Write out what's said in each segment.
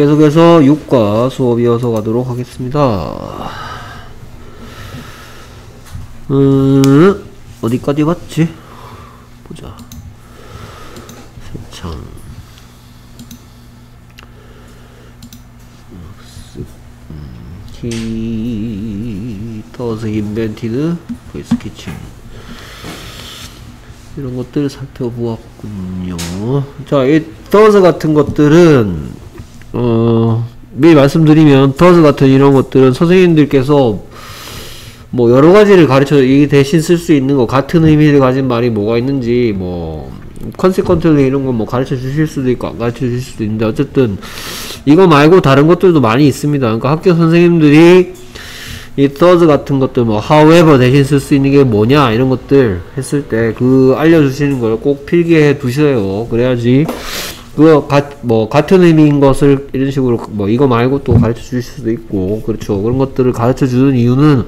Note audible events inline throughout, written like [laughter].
계속해서 6과 수업 이어서 가도록 하겠습니다. 음, 어디까지 봤지? 보자. 세창. He, thus invented, various kitchen. 이런 것들을 살펴보았군요. 자, 이 thus 같은 것들은, 어, 미리 말씀드리면, thus 같은 이런 것들은 선생님들께서 뭐 여러 가지를 가르쳐 이 대신 쓸 수 있는 거 같은 의미를 가진 말이 뭐가 있는지 뭐 consequently 이런 거뭐 가르쳐 주실 수도 있고 안 가르쳐 주실 수도 있는데 어쨌든 이거 말고 다른 것들도 많이 있습니다. 그러니까 학교 선생님들이 이 thus 같은 것들 뭐 however 대신 쓸 수 있는 게 뭐냐 이런 것들 했을 때 그 알려주시는 걸 꼭 필기해 두셔요. 그래야지 그거 뭐 같은 의미인 것을 이런 식으로 뭐 이거 말고 또 가르쳐 주실 수도 있고 그렇죠. 그런 것들을 가르쳐 주는 이유는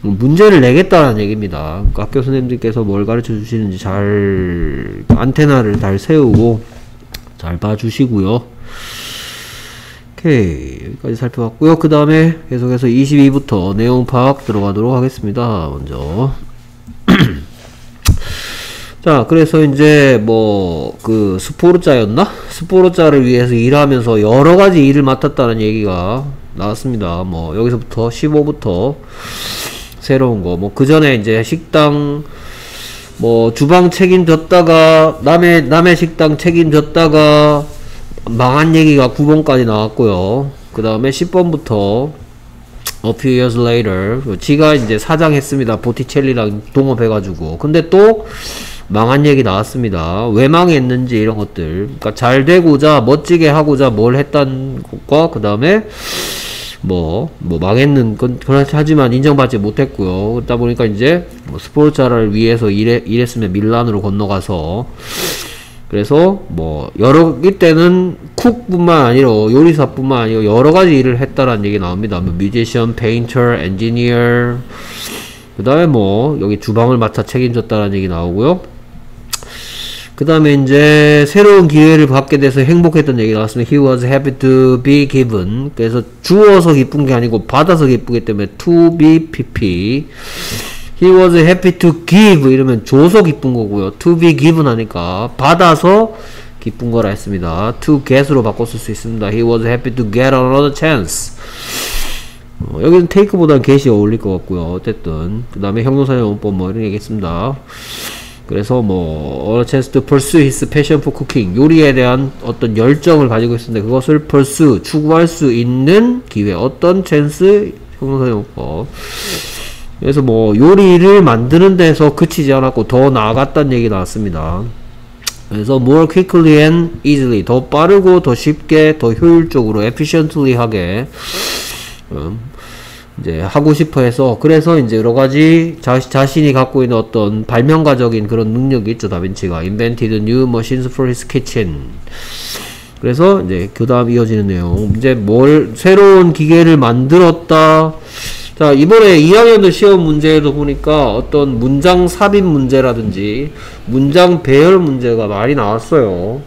문제를 내겠다는 얘기입니다. 그러니까 학교 선생님들께서 뭘 가르쳐 주시는지 잘 안테나를 잘 세우고 잘 봐주시고요. 오케이 여기까지 살펴봤고요. 그 다음에 계속해서 22부터 내용 파악 들어가도록 하겠습니다. 먼저 자 그래서 이제 뭐 그 스포르자였나? 스포르자를 위해서 일하면서 여러 가지 일을 맡았다는 얘기가 나왔습니다. 뭐 여기서부터 15부터 새로운 거. 뭐, 그 전에 이제 식당, 뭐, 주방 책임졌다가, 남의, 남의 식당 책임졌다가, 망한 얘기가 9번까지 나왔고요. 그 다음에 10번부터, a few years later, 지가 이제 사장했습니다. 보티첼리랑 동업해가지고. 근데 또, 망한 얘기 나왔습니다. 왜 망했는지 이런 것들. 그러니까 잘 되고자, 멋지게 하고자 뭘 했던 것과, 그 다음에, 뭐, 뭐 망했는 건 하지만 인정받지 못했고요. 그러다 보니까 이제 뭐 스포르차를 위해서 일해, 일했으면 밀란으로 건너가서 그래서 뭐 여러 이때는 쿡뿐만 아니라 요리사뿐만 아니라 여러 가지 일을 했다라는 얘기 나옵니다. 뭐 뮤지션, 페인터, 엔지니어 그 다음에 뭐 여기 주방을 맡아 책임졌다라는 얘기 나오고요. 그 다음에 이제 새로운 기회를 받게 돼서 행복했던 얘기 나왔습니다. He was happy to be given. 그래서 주어서 기쁜 게 아니고 받아서 기쁘기 때문에 to be pp. He was happy to give 이러면 줘서 기쁜 거고요. to be given 하니까 받아서 기쁜 거라 했습니다. to get으로 바꿨을 수 있습니다. He was happy to get another chance. 어, 여기는 take보다는 get이 어울릴 것 같고요. 어쨌든 그 다음에 형용사의 원법 뭐 이런 얘기 했습니다. 그래서 뭐 chance to pursue his passion for cooking. 요리에 대한 어떤 열정을 가지고 있었는데 그것을 pursue 추구할 수 있는 기회 어떤 chance? 형용사용법 그래서 뭐 요리를 만드는 데서 그치지 않았고 더 나아갔다는 얘기 나왔습니다. 그래서 more quickly and easily 더 빠르고 더 쉽게 더 효율적으로 efficiently 하게 음, 이제 하고 싶어 해서 그래서 이제 여러 가지 자, 자신이 갖고 있는 어떤 발명가적인 그런 능력이 있죠. 다빈치가. Invented new machines for his kitchen. 그래서 이제 그 다음 이어지는 내용. 이제 뭘 새로운 기계를 만들었다. 자 이번에 2학년도 시험 문제에도 보니까 어떤 문장 삽입 문제라든지 문장 배열 문제가 많이 나왔어요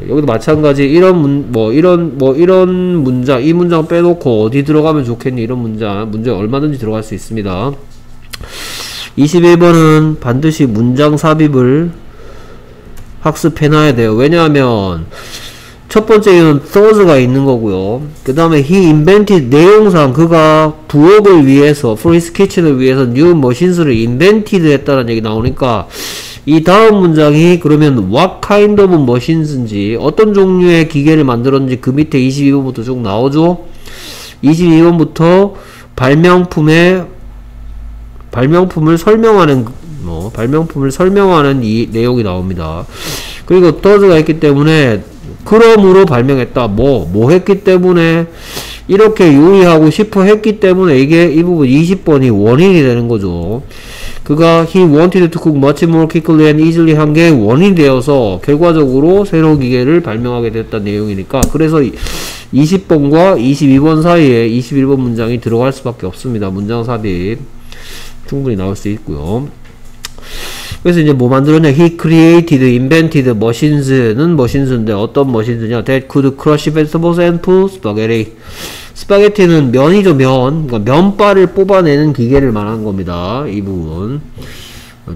여기도 마찬가지 이런 문, 뭐 이런 뭐 이런 문장 이 문장 빼놓고 어디 들어가면 좋겠니? 이런 문장 문제 얼마든지 들어갈 수 있습니다. 21번은 반드시 문장 삽입을 학습해 놔야 돼요. 왜냐하면 첫 번째는 thought가 있는 거고요. 그 다음에 he invented 내용상 그가 부엌을 위해서 his kitchen을 위해서 new machines를 invented 했다는 얘기 나오니까 이 다음 문장이 그러면 what kind of machines인지 어떤 종류의 기계를 만들었는지 그 밑에 22번부터 쭉 나오죠? 22번부터 발명품의 발명품을 설명하는 뭐 발명품을 설명하는 이 내용이 나옵니다. 그리고 더즈가 있기 때문에 그러므로 발명했다 뭐뭐 했기 때문에 이렇게 요리하고 싶어 했기 때문에 이게 이 부분 20번이 원인이 되는 거죠 그가 he wanted to cook much more quickly and easily 한 게 원인이 되어서 결과적으로 새로운 기계를 발명하게 됐다는 내용이니까 그래서 20번과 22번 사이에 21번 문장이 들어갈 수밖에 없습니다. 문장 삽입 충분히 나올 수 있고요. 그래서 이제 뭐 만들었냐? He created, invented machines는 machines인데 어떤 machines냐? That could crush vegetables and put spaghetti. 스파게티는 면이죠, 면. 그러니까 면발을 뽑아내는 기계를 말하는 겁니다. 이 부분.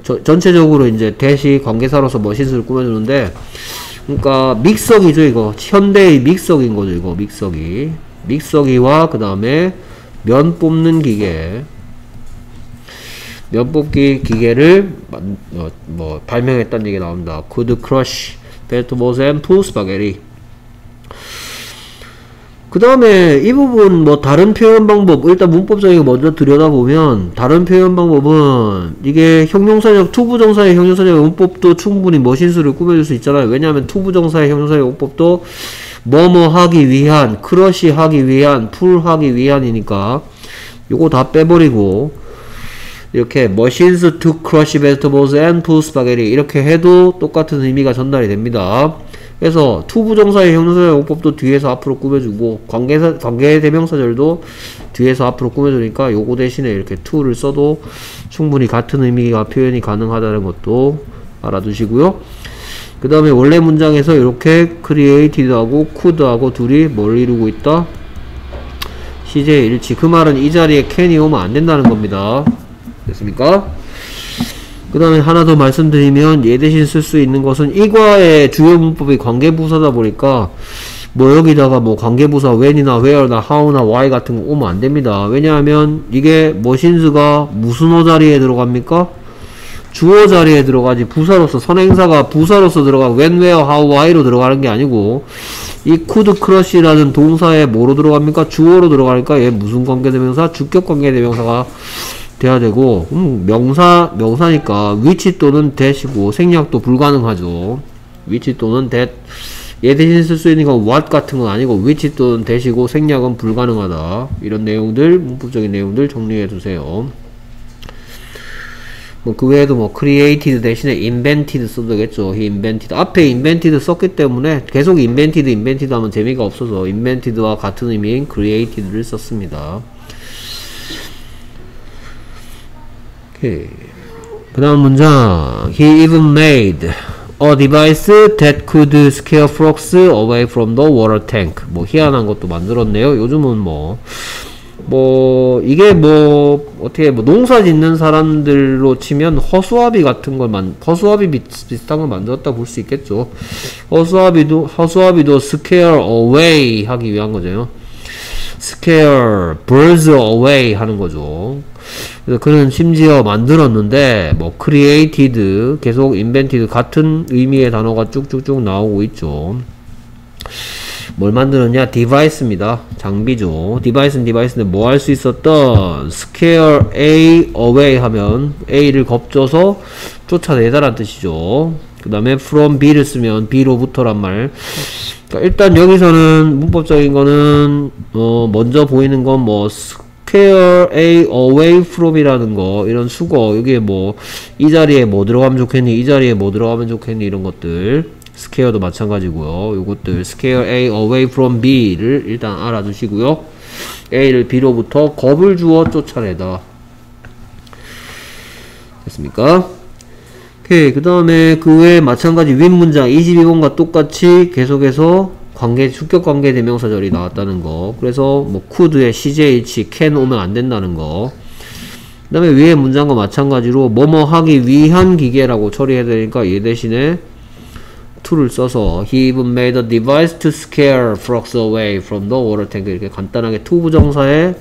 저, 전체적으로 이제 that이 관계사로서 machines를 꾸며주는데, 그러니까 믹서기죠, 이거. 현대의 믹서기인 거죠, 이거. 믹서기. 믹서기와 그 다음에 면 뽑는 기계. 면 뽑기 기계를 어, 뭐 발명했다는 얘기 나옵니다. Could crush spaghetti. 그 다음에 이 부분 뭐 다른 표현 방법 일단 문법적인 거 먼저 들여다보면 다른 표현 방법은 이게 형용사적 to부정사의 형용사적 용법도 충분히 machines를 꾸며줄 수 있잖아요 왜냐하면 to부정사의 형용사적 용법도 뭐뭐 하기 위한 crush 하기 위한 pull 하기 위한이니까 요거 다 빼버리고 이렇게 machines to crush vegetables and pull spaghetti 이렇게 해도 똑같은 의미가 전달이 됩니다 그래서 to부정사의 형용사의 용법도 뒤에서 앞으로 꾸며주고 관계사 관계 대명사절도 뒤에서 앞으로 꾸며주니까 요거 대신에 이렇게 to를 써도 충분히 같은 의미가 표현이 가능하다는 것도 알아두시고요. 그 다음에 원래 문장에서 이렇게 created하고 could하고 둘이 뭘 이루고 있다? 시제 일치. 그 말은 이 자리에 can이 오면 안 된다는 겁니다. 됐습니까? 그 다음에 하나 더 말씀드리면 얘 대신 쓸 수 있는 것은 이과의 주요 문법이 관계부사다 보니까 뭐 여기다가 뭐 관계부사 when이나 where나 how나 why 같은 거 오면 안 됩니다. 왜냐하면 이게 머신스가 무슨 어 자리에 들어갑니까? 주어 자리에 들어가지 부사로서 선행사가 부사로서 들어가 when, where, how, why로 들어가는 게 아니고 이 could crush라는 동사에 뭐로 들어갑니까? 주어로 들어가니까 얘 무슨 관계대명사? 주격 관계대명사가 돼야 되고 음, 명사 명사니까 위치 또는 대시고 생략도 불가능하죠. 위치 또는 대. 얘 대신 쓸 수 있는 건 what 같은 건 아니고 위치 또는 대시고 생략은 불가능하다. 이런 내용들 문법적인 내용들 정리해 두세요. 뭐 그 외에도 뭐 created 대신에 invented 써도 되겠죠. he invented 앞에 invented 썼기 때문에 계속 invented invented 하면 재미가 없어서 invented와 같은 의미인 created를 썼습니다. 오케이. 그 다음 문장. He even made a device that could scare frogs away from the water tank. 뭐 희한한 것도 만들었네요. 요즘은 뭐 뭐 이게 뭐 어떻게 뭐 농사 짓는 사람들로 치면 허수아비 같은 걸 만, 허수아비 비슷한 걸 만들었다 볼 수 있겠죠. 허수아비도 허수아비도 scare away 하기 위한 거죠. scare birds away 하는 거죠 그래서 그는 심지어 만들었는데 뭐 created 계속 invented 같은 의미의 단어가 쭉쭉쭉 나오고 있죠. 뭘 만드느냐? device입니다. 장비죠. device는 device인데 뭐 할 수 있었던 scare A away 하면 A를 겁줘서 쫓아내다란 뜻이죠. 그 다음에 from B를 쓰면 B로부터란 말. 그러니까 일단 여기서는 문법적인 거는 어 먼저 보이는 건뭐 scare A away from이라는 거 이런 숙어 여기에 뭐 이 자리에 뭐 들어가면 좋겠니 이 자리에 뭐 들어가면 좋겠니 이런 것들. Scare도 마찬가지고요. 요것들 scare a away from b를 일단 알아두시고요. A를 b로부터 겁을 주어 쫓아내다. 됐습니까? 오케이. 그 다음에 그 외에 마찬가지 윗 문장 22번과 똑같이 계속해서 관계 주격 관계 대명사절이 나왔다는 거. 그래서 뭐 could의 CJH can 오면 안 된다는 거. 그 다음에 위에 문장과 마찬가지로 뭐뭐 하기 위한 기계라고 처리해야 되니까 얘 대신에 to를 써서 he even made a device to scare frogs away from the water tank 이렇게 간단하게 to 부정사에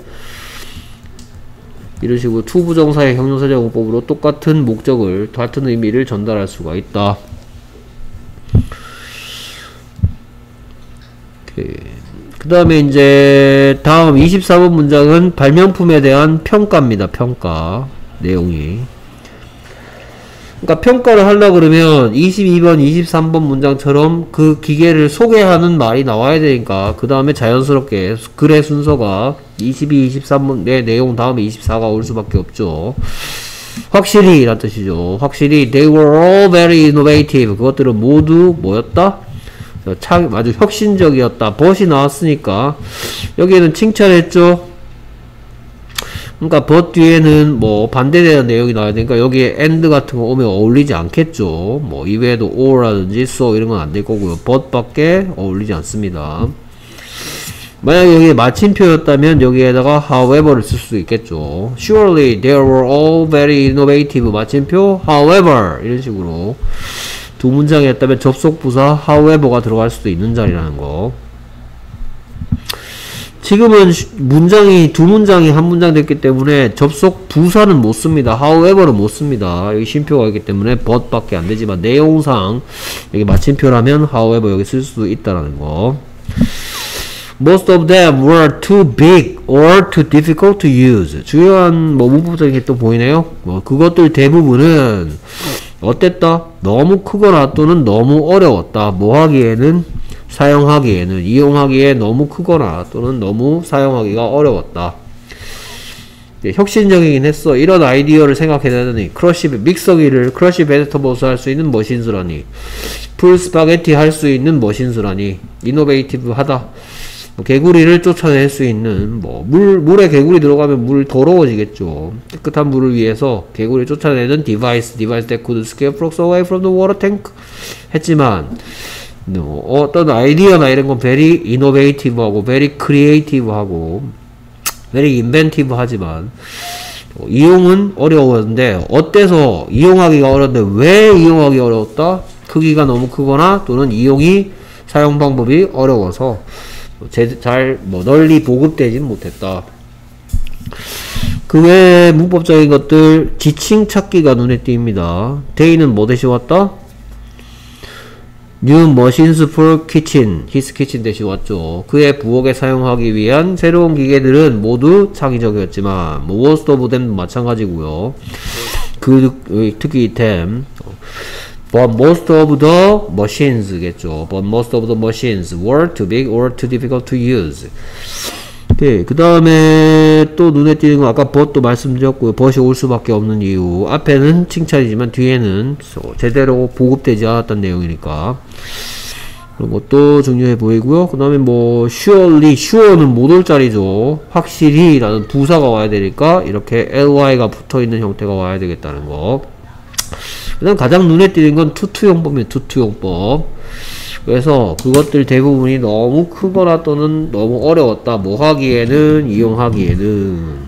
이런 식으로 to 부정사의 형용사적 용법으로 똑같은 목적을 같은 의미를 전달할 수가 있다. 그 다음에 이제 다음 24번 문장은 발명품에 대한 평가입니다. 평가 내용이 그러니까 평가를 하려 그러면 22번, 23번 문장처럼 그 기계를 소개하는 말이 나와야 되니까 그 다음에 자연스럽게 글의 순서가 22, 23번 내 내용 다음에 24가 올 수밖에 없죠. 확실히 이란 뜻이죠. 확실히 they were all very innovative. 그것들은 모두 뭐였다? 참 아주 혁신적이었다. 벗이 나왔으니까 여기에는 칭찬했죠. 그러니까 but 뒤에는 뭐 반대되는 내용이 나와야 되니까 여기에 and 같은 거 오면 어울리지 않겠죠. 뭐 이외에도 or라든지 so 이런 건 안 될 거고요. but밖에 어울리지 않습니다. 만약에 여기에 마침표였다면 여기에다가 however를 쓸 수 있겠죠. Surely they were all very innovative. 마침표 however 이런 식으로 두 문장이었다면 접속 부사 however가 들어갈 수도 있는 자리라는 거. 지금은 문장이 두 문장이 한 문장 됐기 때문에 접속 부사는 못 씁니다. however는 못 씁니다. 여기 쉼표가 있기 때문에 but밖에 안 되지만 내용상 여기 마침표라면 however 여기 쓸수 있다라는 거. Most of them were too big or too difficult to use. 중요한 뭐 문법적인 게 또 보이네요. 뭐 그것들 대부분은 어땠다? 너무 크거나 또는 너무 어려웠다. 뭐 하기에는 사용하기에는 이용하기에 너무 크거나 또는 너무 사용하기가 어려웠다. 네, 혁신적이긴 했어. 이런 아이디어를 생각해내더니 crush 믹서기를 crush vegetables 할 수 있는 machines라니 pull spaghetti 할 수 있는 machines라니 innovative 하다. 뭐 개구리를 쫓아낼 수 있는 뭐 물 물에 개구리 들어가면 물 더러워지겠죠. 깨끗한 물을 위해서 개구리 쫓아내는 device device that could scare frogs away from the water tank 했지만 no, 어떤 아이디어나 이런 건 very innovative하고 very creative하고 very inventive 하지만 어, 이용은 어려웠는데 어때서 이용하기가 어려운데 왜 이용하기 어려웠다? 크기가 너무 크거나 또는 이용이 사용 방법이 어려워서 잘뭐 널리 보급되진 못했다. 그외 문법적인 것들 지칭 찾기가 눈에 띕니다. 데이는 뭐 대신 왔다? New machines for kitchen, his kitchen 대신 왔죠. 그의 부엌에 사용하기 위한 새로운 기계들은 모두 창의적이었지만, 뭐, most of them도 마찬가지고요. 그, 특히 템, But most of the machines겠죠. But most of the machines were too big or too difficult to use. 오케이. 그 다음에 또 눈에 띄는 거 아까 but도 말씀드렸고요. but이 올 수밖에 없는 이유. 앞에는 칭찬이지만 뒤에는 제대로 보급되지 않았던 내용이니까. 그런 것도 중요해 보이고요. 그 다음에 뭐 surely, sure는 못올 자리죠. 확실히 라는 부사가 와야 되니까 이렇게 ly가 붙어있는 형태가 와야 되겠다는 거. 그 다음 가장 눈에 띄는 건 투투용법이에요. 투투용법. 그래서 그것들 대부분이 너무 크거나 또는 너무 어려웠다. 뭐 하기에는 이용하기에는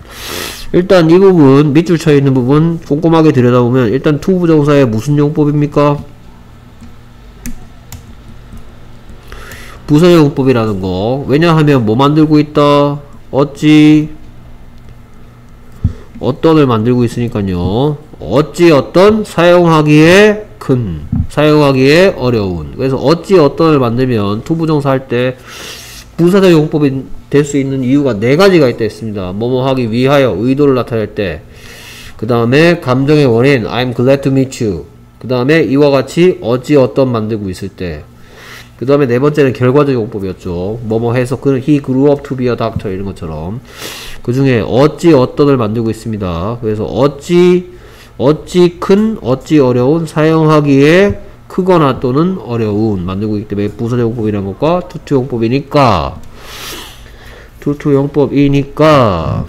일단 이 부분 밑줄 쳐 있는 부분 꼼꼼하게 들여다보면 일단 to부정사의 무슨 용법입니까? 부사용법이라는 거 왜냐하면 뭐 만들고 있다 어찌 어떤을 만들고 있으니까요 어찌 어떤 사용하기에 큰 사용하기에 어려운. 그래서 어찌 어떤을 만들면 to부정사 할 때 부사적 용법이 될 수 있는 이유가 네 가지가 있다 했습니다. 뭐뭐 하기 위하여 의도를 나타낼 때 그 다음에 감정의 원인 I'm glad to meet you. 그 다음에 이와 같이 어찌 어떤 만들고 있을 때. 그 다음에 네 번째는 결과적 용법이었죠. 뭐뭐 해서 그는 he grew up to be a doctor 이런 것처럼. 그 중에 어찌 어떤을 만들고 있습니다. 그래서 어찌 어찌 큰, 어찌 어려운, 사용하기에 크거나 또는 어려운. 만들고 있기 때문에 부사용법이라는 것과 투투용법이니까. 투투용법이니까.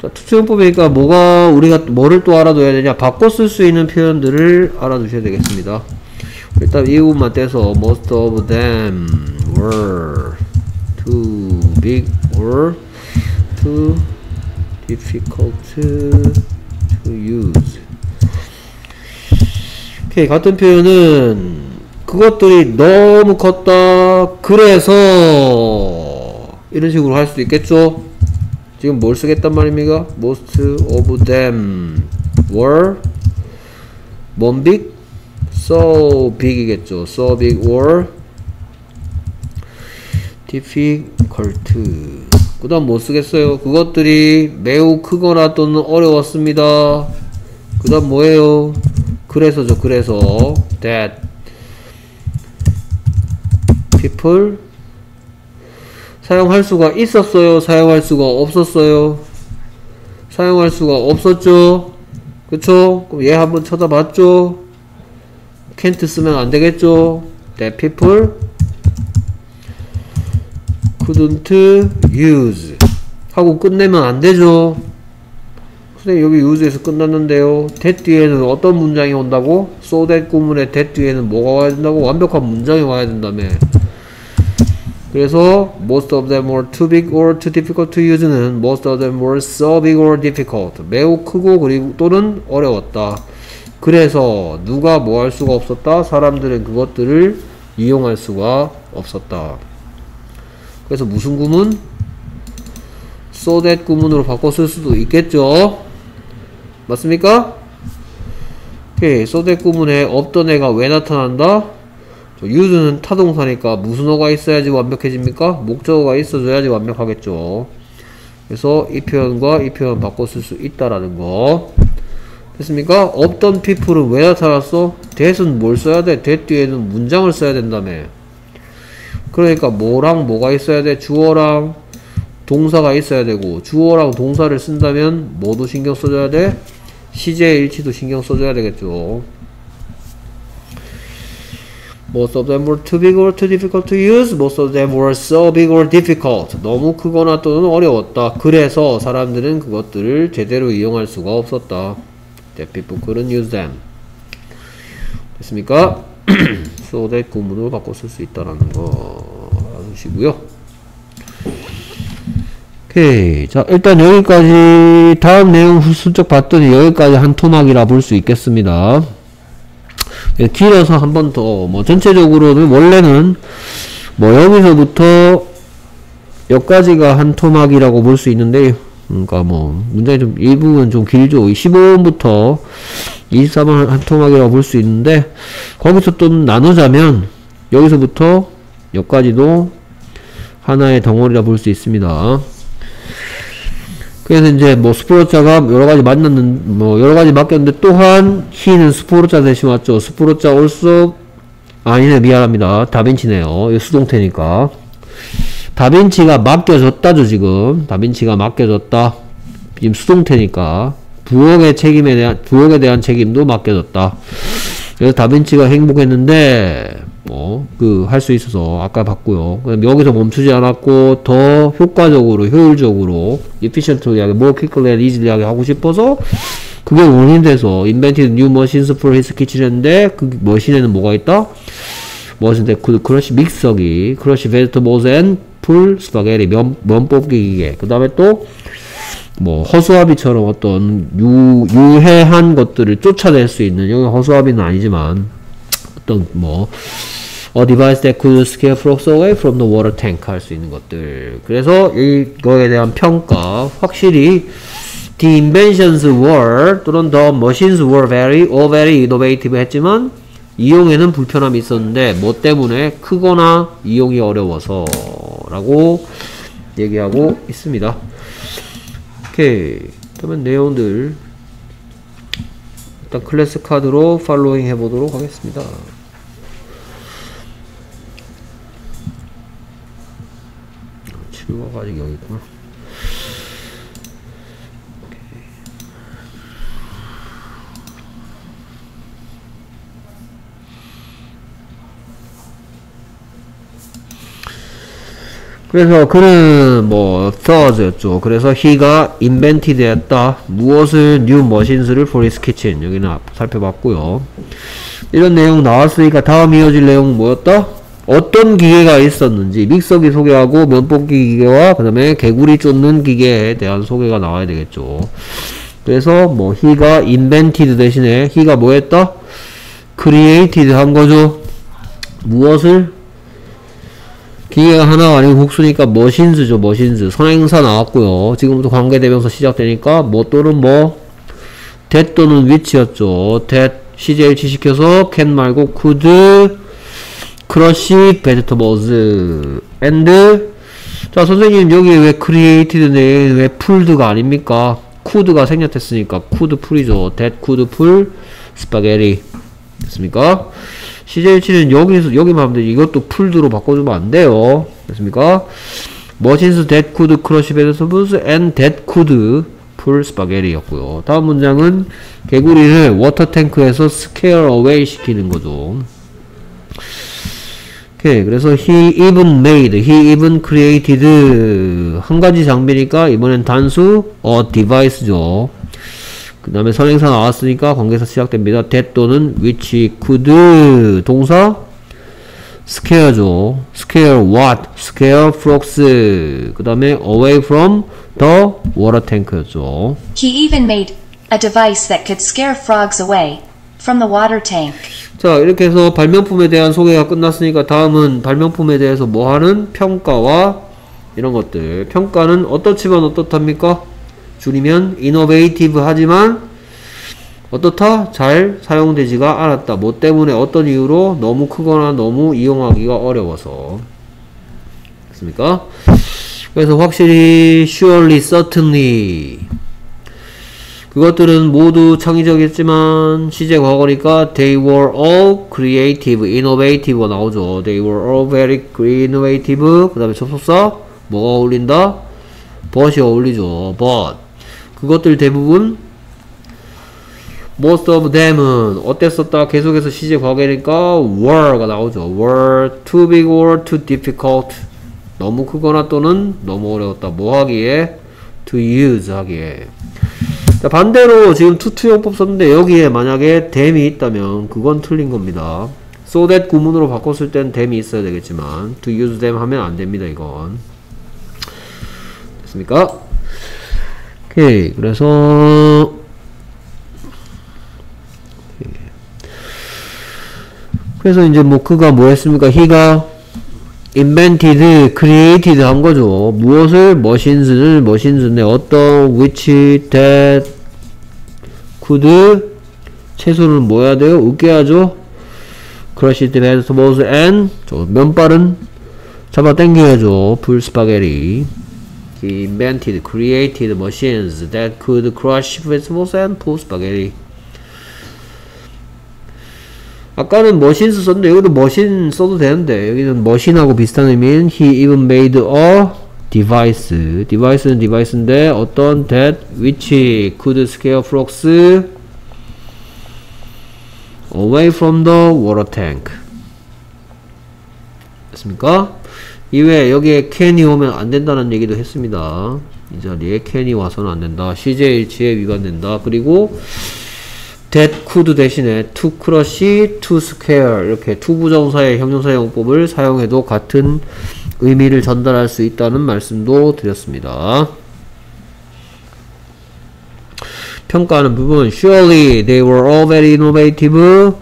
자, 투투용법이니까 뭐가 우리가 뭐를 또 알아둬야 되냐? 바꿔 쓸 수 있는 표현들을 알아두셔야 되겠습니다. 일단 이 부분만 떼서 most of them were too big or too difficult to use. 오케이, 같은 표현은 그것들이 너무 컸다. 그래서 이런 식으로 할 수 있겠죠? 지금 뭘 쓰겠단 말입니까? Most of them were 뭔 big? So big이겠죠. So big or difficult. 그 다음 못뭐 쓰겠어요. 그것들이 매우 크거나 또는 어려웠습니다. 그 다음 뭐예요? 그래서죠. 그래서 that people 사용할 수가 있었어요. 사용할 수가 없었어요. 사용할 수가 없었죠. 그쵸? 그럼 얘 한번 쳐다봤죠? can't 쓰면 안 되겠죠? that people couldn't use 하고 끝내면 안 되죠. 선생님 여기 use에서 끝났는데요. that 뒤에는 어떤 문장이 온다고? so that 구문의 that 뒤에는 뭐가 와야 된다고? 완벽한 문장이 와야 된다며. 그래서 most of them were too big or too difficult to use는 most of them were so big or difficult 매우 크고 그리고 또는 어려웠다. 그래서 누가 뭐 할 수가 없었다? 사람들은 그것들을 이용할 수가 없었다. 그래서 무슨 구문? so that 구문으로 쓸 수도 있겠죠. 맞습니까? 오케이. so that 구문에 없던 애가 왜 나타난다? use는 타동사니까 무슨 어가 있어야지 완벽해집니까? 목적어가 있어줘야지 완벽하겠죠. 그래서 이 표현과 이 표현 쓸수 있다라는 거. 됐습니까? 없던 people은 왜 나타났어? that은 뭘 써야 돼? that 뒤에는 문장을 써야 된다며. 그러니까 뭐랑 뭐가 있어야 돼? 주어랑 동사가 있어야 되고 주어랑 동사를 쓴다면 뭐도 신경 써줘야 돼? 시제의 일치도 신경 써줘야 되겠죠. Most of them were too big or too difficult to use. Most of them were so big or difficult. 너무 크거나 또는 어려웠다. 그래서 사람들은 그것들을 제대로 이용할 수가 없었다. That people couldn't use them. 됐습니까? That 구문으로 바꿔 쓸 수 있다라는 거 알아두시고요. 오케이. 자, 일단 여기까지 다음 내용 슬쩍 봤더니 여기까지 한 토막이라 볼 수 있겠습니다. 예, 길어서 한 번 더, 뭐, 전체적으로는 원래는 뭐, 여기서부터 여기까지가 한 토막이라고 볼 수 있는데, 그러니까 뭐, 문장이 좀, 일부분 좀 길죠. 15번부터 24번 한 토막이라고 볼 수 있는데, 거기서 또 나누자면, 여기서부터 여기까지도 하나의 덩어리라 볼 수 있습니다. 그래서 이제 뭐 스포로자가 여러 가지 만났는 뭐 여러 가지 맡겼는데 또한 히는 스포로자 대신 왔죠. 스포로자 also 아니네 미안합니다. 다빈치네요. 이 수동태니까 다빈치가 맡겨졌다죠 지금 다빈치가 맡겨졌다. 지금 수동태니까 부엌의 책임에 대한 부엌에 대한 책임도 맡겨졌다. 그래서 다빈치가 행복했는데 뭐 그 할 수 있어서 아까 봤고요. 여기서 멈추지 않았고 더 효과적으로 효율적으로 efficiently하게 more quickly and easily하게 하고 싶어서 그게 원인 돼서 invented new machines for his kitchen인데 그 머신에는 뭐가 있다? machine인데 그 crush 믹서기, crush vegetables and pull 스파게티 면, 면 뽑기 기계. 그 다음에 또 뭐 허수아비처럼 어떤 유, 유해한 것들을 쫓아낼 수 있는 여기 허수아비는 아니지만 어떤 뭐 a device that could scare frogs away from the water tank 할 수 있는 것들. 그래서 이거에 대한 평가 확실히 the inventions were 또는 the machines were very or very innovative 했지만 이용에는 불편함이 있었는데 뭐 때문에 크거나 이용이 어려워서 라고 얘기하고 있습니다. 오케이. 그러면 내용들 일단 클래스 카드로 팔로잉 해보도록 하겠습니다. 치료가 아직 여기 있구나. 그래서 그는 뭐 third였죠. 그래서 he가 invented 했다. 무엇을 new machines를 for his kitchen 여기는 살펴봤고요. 이런 내용 나왔으니까 다음 이어질 내용 뭐였다? 어떤 기계가 있었는지 믹서기 소개하고 면뽑기 기계와 그 다음에 개구리 쫓는 기계에 대한 소개가 나와야 되겠죠. 그래서 뭐 he가 invented 대신에 he가 뭐 했다? created 한 거죠. 무엇을? 기계가 하나가 아니고 복수니까 머신즈죠 머신즈 선행사 나왔고요 지금부터 관계대명사 시작되니까 뭐 또는 뭐 that 또는 which였죠 that CJ일치 시켜서 can 말고 could crush vegetables and 자 선생님 여기 왜 created네 왜 pulled가 아닙니까 could가 생략했으니까 could 풀이죠 that could pull spaghetti 됐습니까 시제일치는 여기서 여기만 하면 되지 이것도 pulled로 바꿔주면 안 돼요 됐습니까 machines that could crush vegetables and that could pull spaghetti 였고요 다음 문장은 개구리를 water tank에서 scare away 시키는 거죠 오케이. 그래서 he even made, he even created 한 가지 장비니까 이번엔 단수 a device죠. 그 다음에 선행사 나왔으니까 관계사 시작됩니다. that 또는 which could 동사 scare죠. scare what? scare frogs. 그 다음에 away from the water tank였죠. He even made a device that could scare frogs away from the water tank. 자 이렇게 해서 발명품에 대한 소개가 끝났으니까 다음은 발명품에 대해서 뭐하는 평가와 이런 것들 평가는 어떻지만 어떻답니까? 줄이면 innovative 하지만 어떻다? 잘 사용되지가 않았다. 뭐 때문에 어떤 이유로 너무 크거나 너무 이용하기가 어려워서 됐습니까? 그래서 확실히 surely, certainly 그것들은 모두 창의적이었지만 시제 과거니까 they were all creative, innovative가 나오죠. they were all very innovative 그 다음에 접속사 뭐가 어울린다? but이 어울리죠. but 그것들 대부분 most of them은 어땠었다? 계속해서 시제 과거니까 were가 나오죠. were too big or too difficult 너무 크거나 또는 너무 어려웠다. 뭐 하기에? to use 하기에 자, 반대로 지금 투투용법 썼는데 여기에 만약에 댐이 있다면 그건 틀린 겁니다. so that 구문으로 바꿨을 땐 댐이 있어야 되겠지만 to use them 하면 안 됩니다. 이건 됐습니까? 오케이 그래서 그래서 이제 뭐 그가 뭐 했습니까? he가 invented, created 한 거죠. 무엇을? 머신즈를 머신즈인데 어떤 which, that, could 채소는 뭐 해야 돼요? 으깨 야죠 crushed vegetables and 저 면발은 잡아 당겨야죠. 풀 스파게티 He invented, created machines that could crush vegetables and pull spaghetti. 아까는 머신스 썼는데 여기도 머신 써도 되는데 여기는 머신하고 비슷한 의미인 he even made a device device는 device인데 어떤 that which could scare frogs away from the water tank 됐습니까? 이외에 여기에 can이 오면 안 된다는 얘기도 했습니다. 이 자리에 can이 와서는 안 된다. 시제일치에 위반된다. 그리고 that could 대신에 to crush, to scare 이렇게 to부정사의 형용사 용법을 사용해도 같은 의미를 전달할 수 있다는 말씀도 드렸습니다. 평가하는 부분 Surely they were all very innovative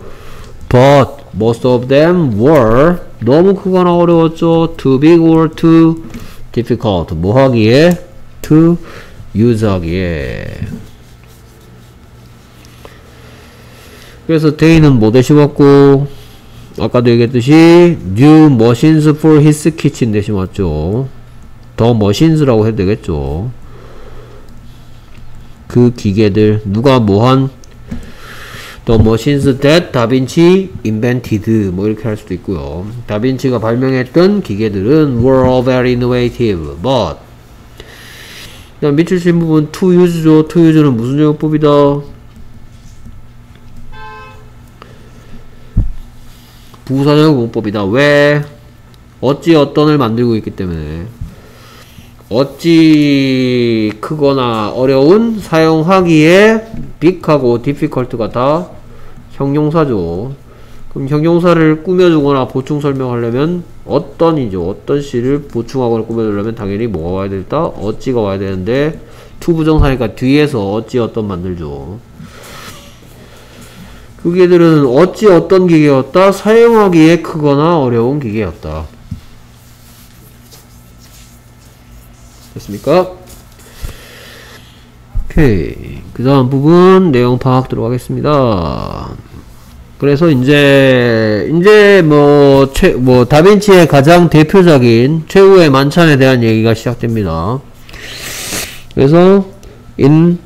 but most of them were 너무 크거나 어려웠죠. too big or too difficult 뭐 하기에? to use 하기에 그래서 데이는 뭐 대신왔고 아까도 얘기했듯이 new machines for his kitchen 대신 왔죠 더 machines라고 해도 되겠죠 그 기계들 누가 뭐한 The machines that 다빈치 invented 뭐 이렇게 할 수도 있고요 다빈치가 발명했던 기계들은 were all very innovative but 그다음 밑줄 친 부분 to use죠 to use는 무슨 용법이다 부사적 용법이다. 왜? 어찌 어떤을 만들고 있기 때문에 어찌 크거나 어려운 사용하기에 big하고 difficult가 다 형용사죠. 그럼 형용사를 꾸며주거나 보충 설명하려면 어떤이죠. 어떤 씨를 보충하거나 꾸며주려면 당연히 뭐가 와야 될다? 어찌가 와야 되는데 to부정사니까 뒤에서 어찌 어떤 만들죠. 그 기계들은 어찌 어떤 기계였다? 사용하기에 크거나 어려운 기계였다. 됐습니까? 오케이. 그 다음 부분 내용 파악 들어가겠습니다. 그래서 이제 이제 뭐, 최, 뭐 다빈치의 가장 대표적인 최후의 만찬에 대한 얘기가 시작됩니다. 그래서 in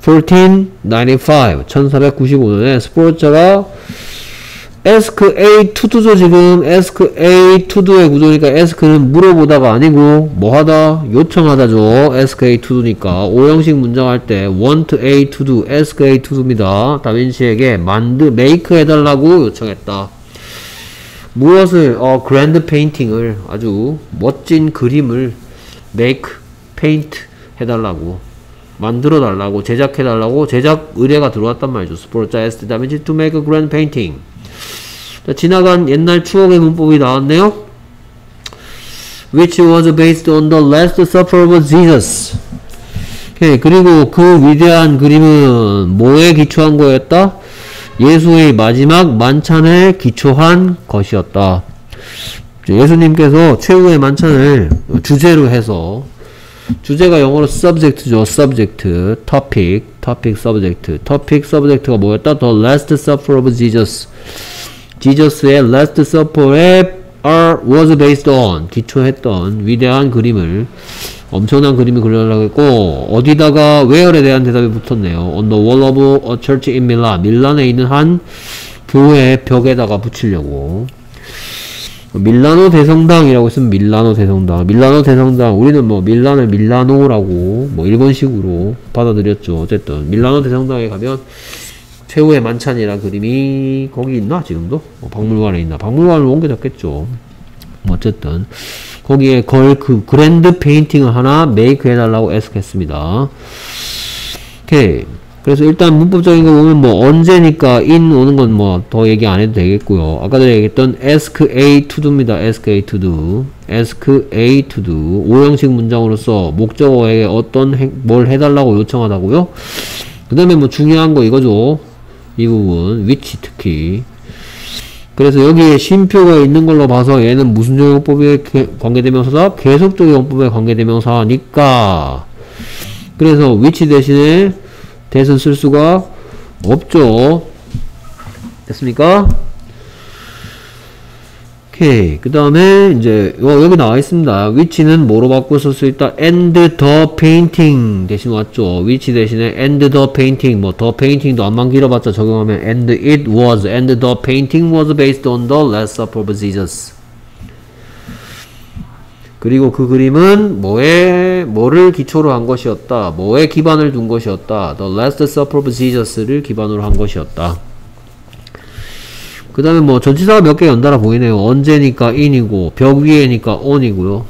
1495 1495년에 스포르자가 ask A to do죠 지금. ask A to do의 구조니까 ask는 물어보다가 아니고 뭐하다? 요청하다죠. ask A to do니까. 오형식 문장 할 때 want A to do ask A to do입니다. 다빈치에게 만드 make 해달라고 요청했다. 무엇을? a grand painting을 아주 멋진 그림을 make paint 해달라고. 만들어 달라고 제작해 달라고 제작 의뢰가 들어왔단 말이죠. 스포르자 에스트 다빈치 to make a grand painting. 자, 지나간 옛날 추억의 문법이 나왔네요. which was based on the last supper of Jesus. 오케이. 그리고 그 위대한 그림은 뭐에 기초한 거였다? 예수의 마지막 만찬에 기초한 것이었다. 예수님께서 최후의 만찬을 주제로 해서 주제가 영어로 subject죠. subject, topic, topic, subject. topic, subject가 뭐였다? The last supper of Jesus. 지저스의 last supper에 was based on 기초했던 위대한 그림을 엄청난 그림이 그려달라고 했고 어디다가 where에 대한 대답이 붙었네요. on the wall of a church in Milan 밀란에 있는 한 교회 벽에다가 붙이려고 밀라노 대성당이라고 있으면 밀라노 대성당 밀라노 대성당 우리는 뭐 밀란을 밀라노라고 뭐 일본식으로 받아들였죠. 어쨌든 밀라노 대성당에 가면 최후의 만찬이라 그림이 거기 있나 지금도 뭐 박물관에 있나 박물관을 옮겨졌겠죠. 뭐 어쨌든 거기에 걸 그 grand painting을 하나 make 해달라고 ask했습니다. 오케이. 그래서 일단 문법적인 거 보면 뭐 언제니까 in 오는 건 뭐 더 얘기 안 해도 되겠고요. 아까 전에 얘기했던 ask A to do입니다. ask A to do. ask A to do. 오형식 문장으로서 목적어에게 어떤 해, 뭘 해달라고 요청하다고요. 그 다음에 뭐 중요한 거 이거죠. 이 부분 which 특히 그래서 여기에 쉼표가 있는 걸로 봐서 얘는 무슨 용법에 관계대명사다? 계속 적 용법에 관계대명사니까 그래서 which 대신에 대선 쓸 수가 없죠 됐습니까? 오케이 그 다음에 이제 어, 여기 나와 있습니다 위치는 뭐로 바꿔 쓸 수 있다 and the painting 대신 왔죠 위치 대신에 and the painting 뭐 the painting도 안만 길어봤자 적용하면 and it was and the painting was based on the last supper of Jesus 그리고 그 그림은 뭐에 뭐를 기초로 한 것이었다 뭐에 기반을 둔 것이었다 the last supper of Jesus를 기반으로 한 것이었다 그 다음에 뭐 전치사가 몇 개 연달아 보이네요. 언제니까 in이고 벽 위에니까 on이고요.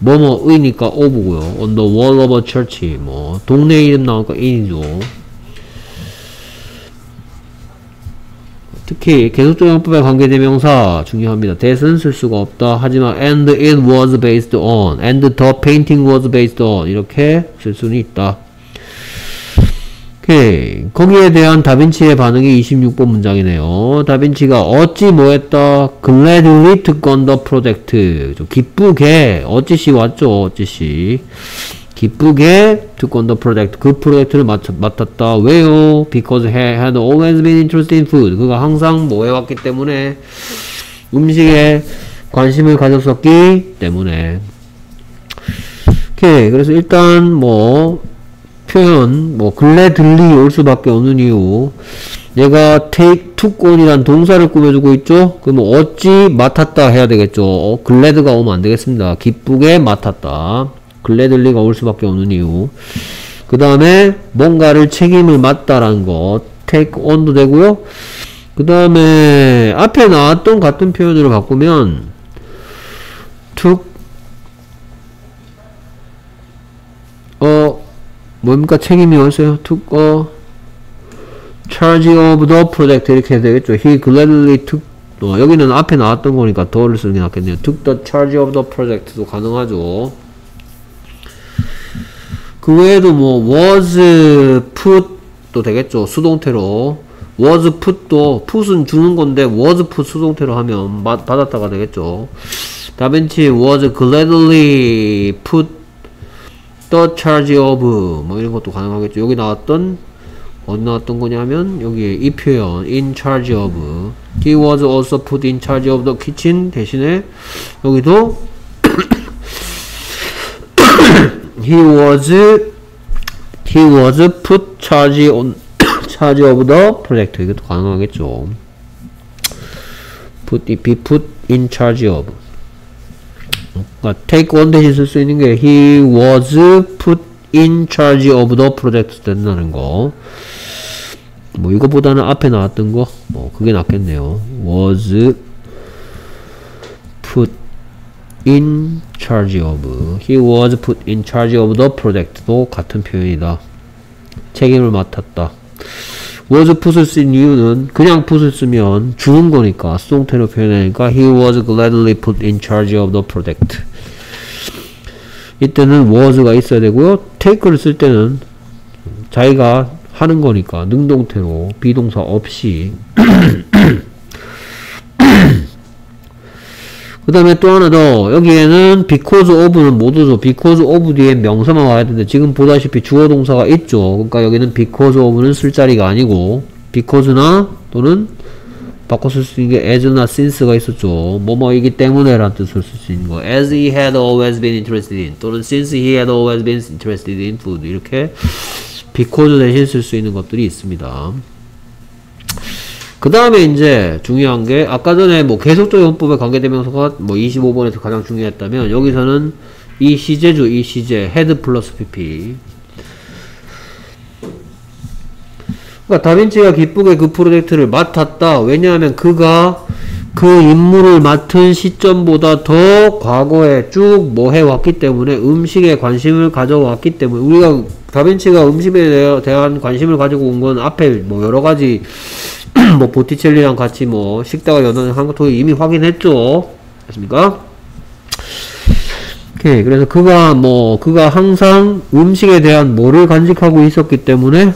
뭐뭐 의니까 of고요. on the wall of a church 뭐 동네 이름 나오니까 in이죠. 특히 계속적 용법에 관계대명사 중요합니다. that은 쓸 수가 없다. 하지만 and it was based on and the painting was based on 이렇게 쓸 수는 있다. 오케이. 거기에 대한 다빈치의 반응이 26번 문장이네요. 다빈치가 어찌 뭐했다? gladly took on the project. 좀 기쁘게 어찌시 왔죠? 어찌시. 기쁘게 took on the project. 그 프로젝트를 맡, 맡았다. 왜요? Because he had always been interested in food. 그가 항상 뭐 해왔기 때문에 음식에 관심을 가졌었기 때문에. 오케이. 그래서 일단 뭐 표현 뭐 글래들리 올 수밖에 없는 이유. 얘가 take took on이란 동사를 꾸며주고 있죠? 그러면 어찌 맡았다 해야 되겠죠? 어, 글래드가 오면 안 되겠습니다. 기쁘게 맡았다. 글래들리가 올 수밖에 없는 이유. 그 다음에 뭔가를 책임을 맡다라는 거 take on도 되고요. 그 다음에 앞에 나왔던 같은 표현으로 바꾸면 took 어 뭡니까? 책임이 왔어요. took a charge of the project 이렇게 되겠죠. He gladly took 어, 여기는 앞에 나왔던 거니까 더를 쓰는 게 낫겠네요. took the charge of the project도 가능하죠. 그 외에도 뭐 was put도 되겠죠. 수동태로 was put도 put은 주는 건데 was put 수동태로 하면 받았다가 되겠죠. 다빈치 was gladly put the charge of 뭐 이런 것도 가능하겠죠. 여기 나왔던 어디 나왔던 거냐면 여기에 이 표현 in charge of he was also put in charge of the kitchen 대신에 여기도 he was he was put charge on charge of the project 이것도 가능하겠죠. put be put in charge of 그러니까 take on 대신 쓸 수 있는 게 he was put in charge of the project 된다는 거. 뭐 이거보다는 앞에 나왔던 거, 뭐 그게 낫겠네요. was put in charge of he was put in charge of the project도 같은 표현이다 책임을 맡았다 was put을 쓴 이유는 그냥 put을 쓰면 주는 거니까 수동태로 표현하니까 he was gladly put in charge of the project. 이때는 was가 있어야 되고요. take를 쓸 때는 자기가 하는 거니까 능동태로 비동사 없이 [clears throat] 그 다음에 또 하나 더 여기에는 because of는 못 오죠 because of 뒤에 명사만 와야 되는데 지금 보다시피 주어 동사가 있죠 그러니까 여기는 because of는 쓸 자리가 아니고 because나 또는 바꿔 쓸 수 있는 게 as나 since가 있었죠 뭐뭐이기 때문에 라는 뜻을 쓸 수 있는 거 as he had always been interested in 또는 since he had always been interested in food 이렇게 because 대신 쓸 수 있는 것들이 있습니다 그 다음에 이제 중요한 게 아까 전에 뭐 계속적 용법에 관계대명사가 뭐 25번에서 가장 중요했다면 여기서는 이 시제죠 이 시제. had 플러스 pp 그러니까 다빈치가 기쁘게 그 프로젝트를 맡았다. 왜냐하면 그가 그 임무를 맡은 시점보다 더 과거에 쭉 뭐 해왔기 때문에 음식에 관심을 가져왔기 때문에 우리가 다빈치가 음식에 대한 관심을 가지고 온 건 앞에 뭐 여러가지 [clears throat] 뭐 보티첼리랑 같이 뭐 식당을 여는 한것도 이미 확인했죠. 됐습니까? 오케이. 그래서 그가 뭐 그가 항상 음식에 대한 뭐를 간직하고 있었기 때문에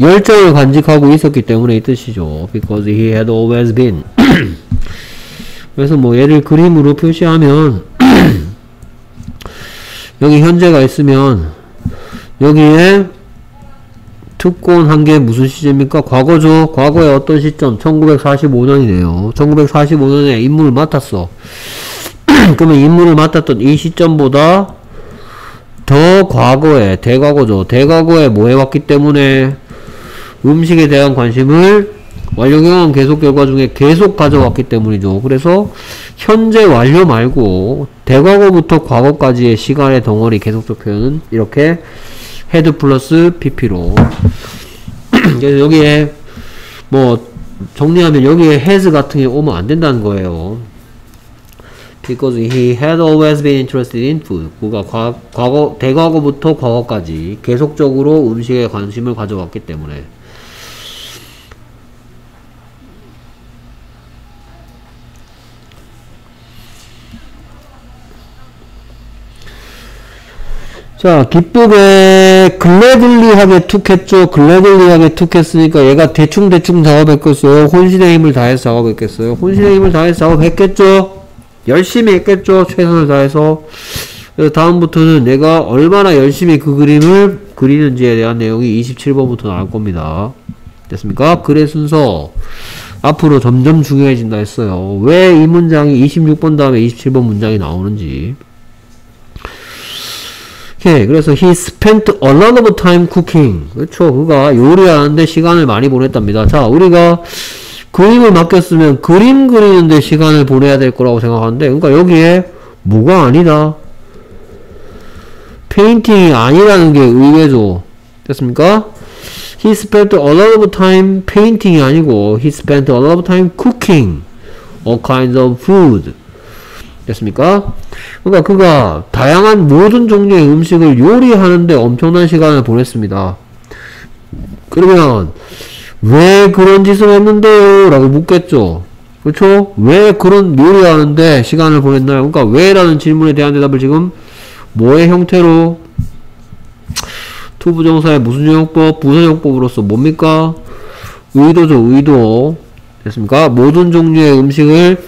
열정을 간직하고 있었기 때문에 이 뜻이죠. Because he had always been. [clears throat] 그래서 뭐 얘를 그림으로 표시하면 [clears throat] 여기 현재가 있으면 여기에 특권 한 게 무슨 시제입니까? 과거죠. 과거의 어떤 시점? 1945년이네요. 1945년에 임무를 맡았어. [clears throat] 그러면 임무를 맡았던 이 시점보다 더 과거에, 대과거죠. 대과거에 뭐 해왔기 때문에 음식에 대한 관심을 완료 경험 계속 결과 중에 계속 가져왔기 때문이죠. 그래서 현재 완료 말고 대과거부터 과거까지의 시간의 덩어리 계속적 표현은 이렇게 had 플러스 pp로 그래서 여기에 뭐 정리하면 여기에 has 같은 게 오면 안 된다는 거예요. Because he had always been interested in food. 그가 과, 과거, 대과거부터 과거까지 계속적으로 음식에 관심을 가져왔기 때문에. 자, 기쁘게 글래들리하게 툭했죠. 글래들리하게 툭했으니까 얘가 대충대충 작업했겠어요. 혼신의 힘을 다해서 작업했겠어요. 혼신의 힘을 다해서 작업했겠죠. 열심히 했겠죠. 최선을 다해서. 그래서 다음부터는 내가 얼마나 열심히 그 그림을 그리는지에 대한 내용이 27번부터 나올 겁니다. 됐습니까? 글의 순서 앞으로 점점 중요해진다 했어요. 왜 이 문장이 26번 다음에 27번 문장이 나오는지 오케이. 그래서 he spent a lot of time cooking. 그렇죠. 그가 요리하는데 시간을 많이 보냈답니다. 자, 우리가 그림을 맡겼으면 그림 그리는데 시간을 보내야 될 거라고 생각하는데, 그러니까 여기에 뭐가 아니다. 페인팅이 아니라는 게 의외죠. 됐습니까? He spent a lot of time painting이 아니고 he spent a lot of time cooking all kinds of food. 됐습니까? 그러니까 그가 다양한 모든 종류의 음식을 요리하는데 엄청난 시간을 보냈습니다. 그러면 왜 그런 짓을 했는데요? 라고 묻겠죠. 그렇죠? 왜 그런 요리하는데 시간을 보냈나요? 그러니까 왜 라는 질문에 대한 대답을 지금 뭐의 형태로 to부정사의 무슨 용법, 부사용법으로서 뭡니까? 의도죠, 의도. 됐습니까? 모든 종류의 음식을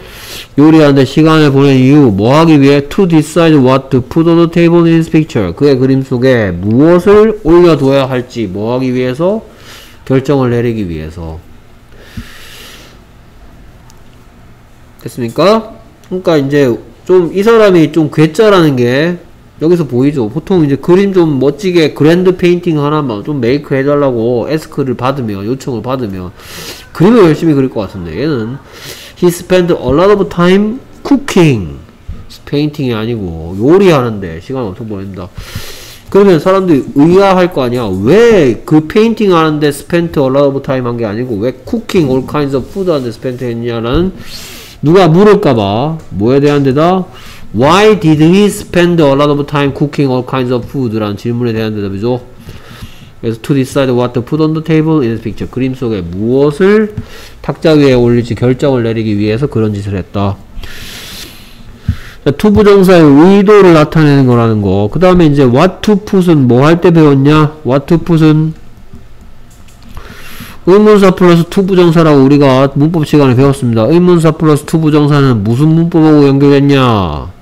요리하는데 시간을 보낸 이유 뭐 하기 위해 to decide what to put on the table in his picture 그의 그림 속에 무엇을 올려둬야 할지 뭐 하기 위해서 결정을 내리기 위해서 됐습니까? 그러니까 이제 좀 이 사람이 좀 괴짜라는 게 여기서 보이죠. 보통 이제 그림 좀 멋지게 grand painting 하나만 좀 make 해달라고 ask를 받으면 요청을 받으면 그림을 열심히 그릴 것 같은데 얘는 He spent a lot of time cooking. painting이 아니고 요리하는데 시간 엄청 보낸다. 그러면 사람들이 의아할 거 아니야. 왜 그 painting 하는데 spent a lot of time 한 게 아니고 왜 cooking all kinds of food 하는데 spent 했냐라는 누가 물을까봐 뭐에 대한 대답 Why did he spend a lot of time cooking all kinds of food? 라는 질문에 대한 대답이죠. 그래서 to decide what to put on the table in his picture. 그림 속에 무엇을 탁자 위에 올릴지 결정을 내리기 위해서 그런 짓을 했다. to부정사의 의도를 나타내는 거라는 거. 그 다음에 이제 what to put은 뭐 할 때 배웠냐? what to put은 의문사 플러스 to부정사라고 우리가 문법 시간에 배웠습니다. 의문사 플러스 to부정사는 무슨 문법하고 연결했냐?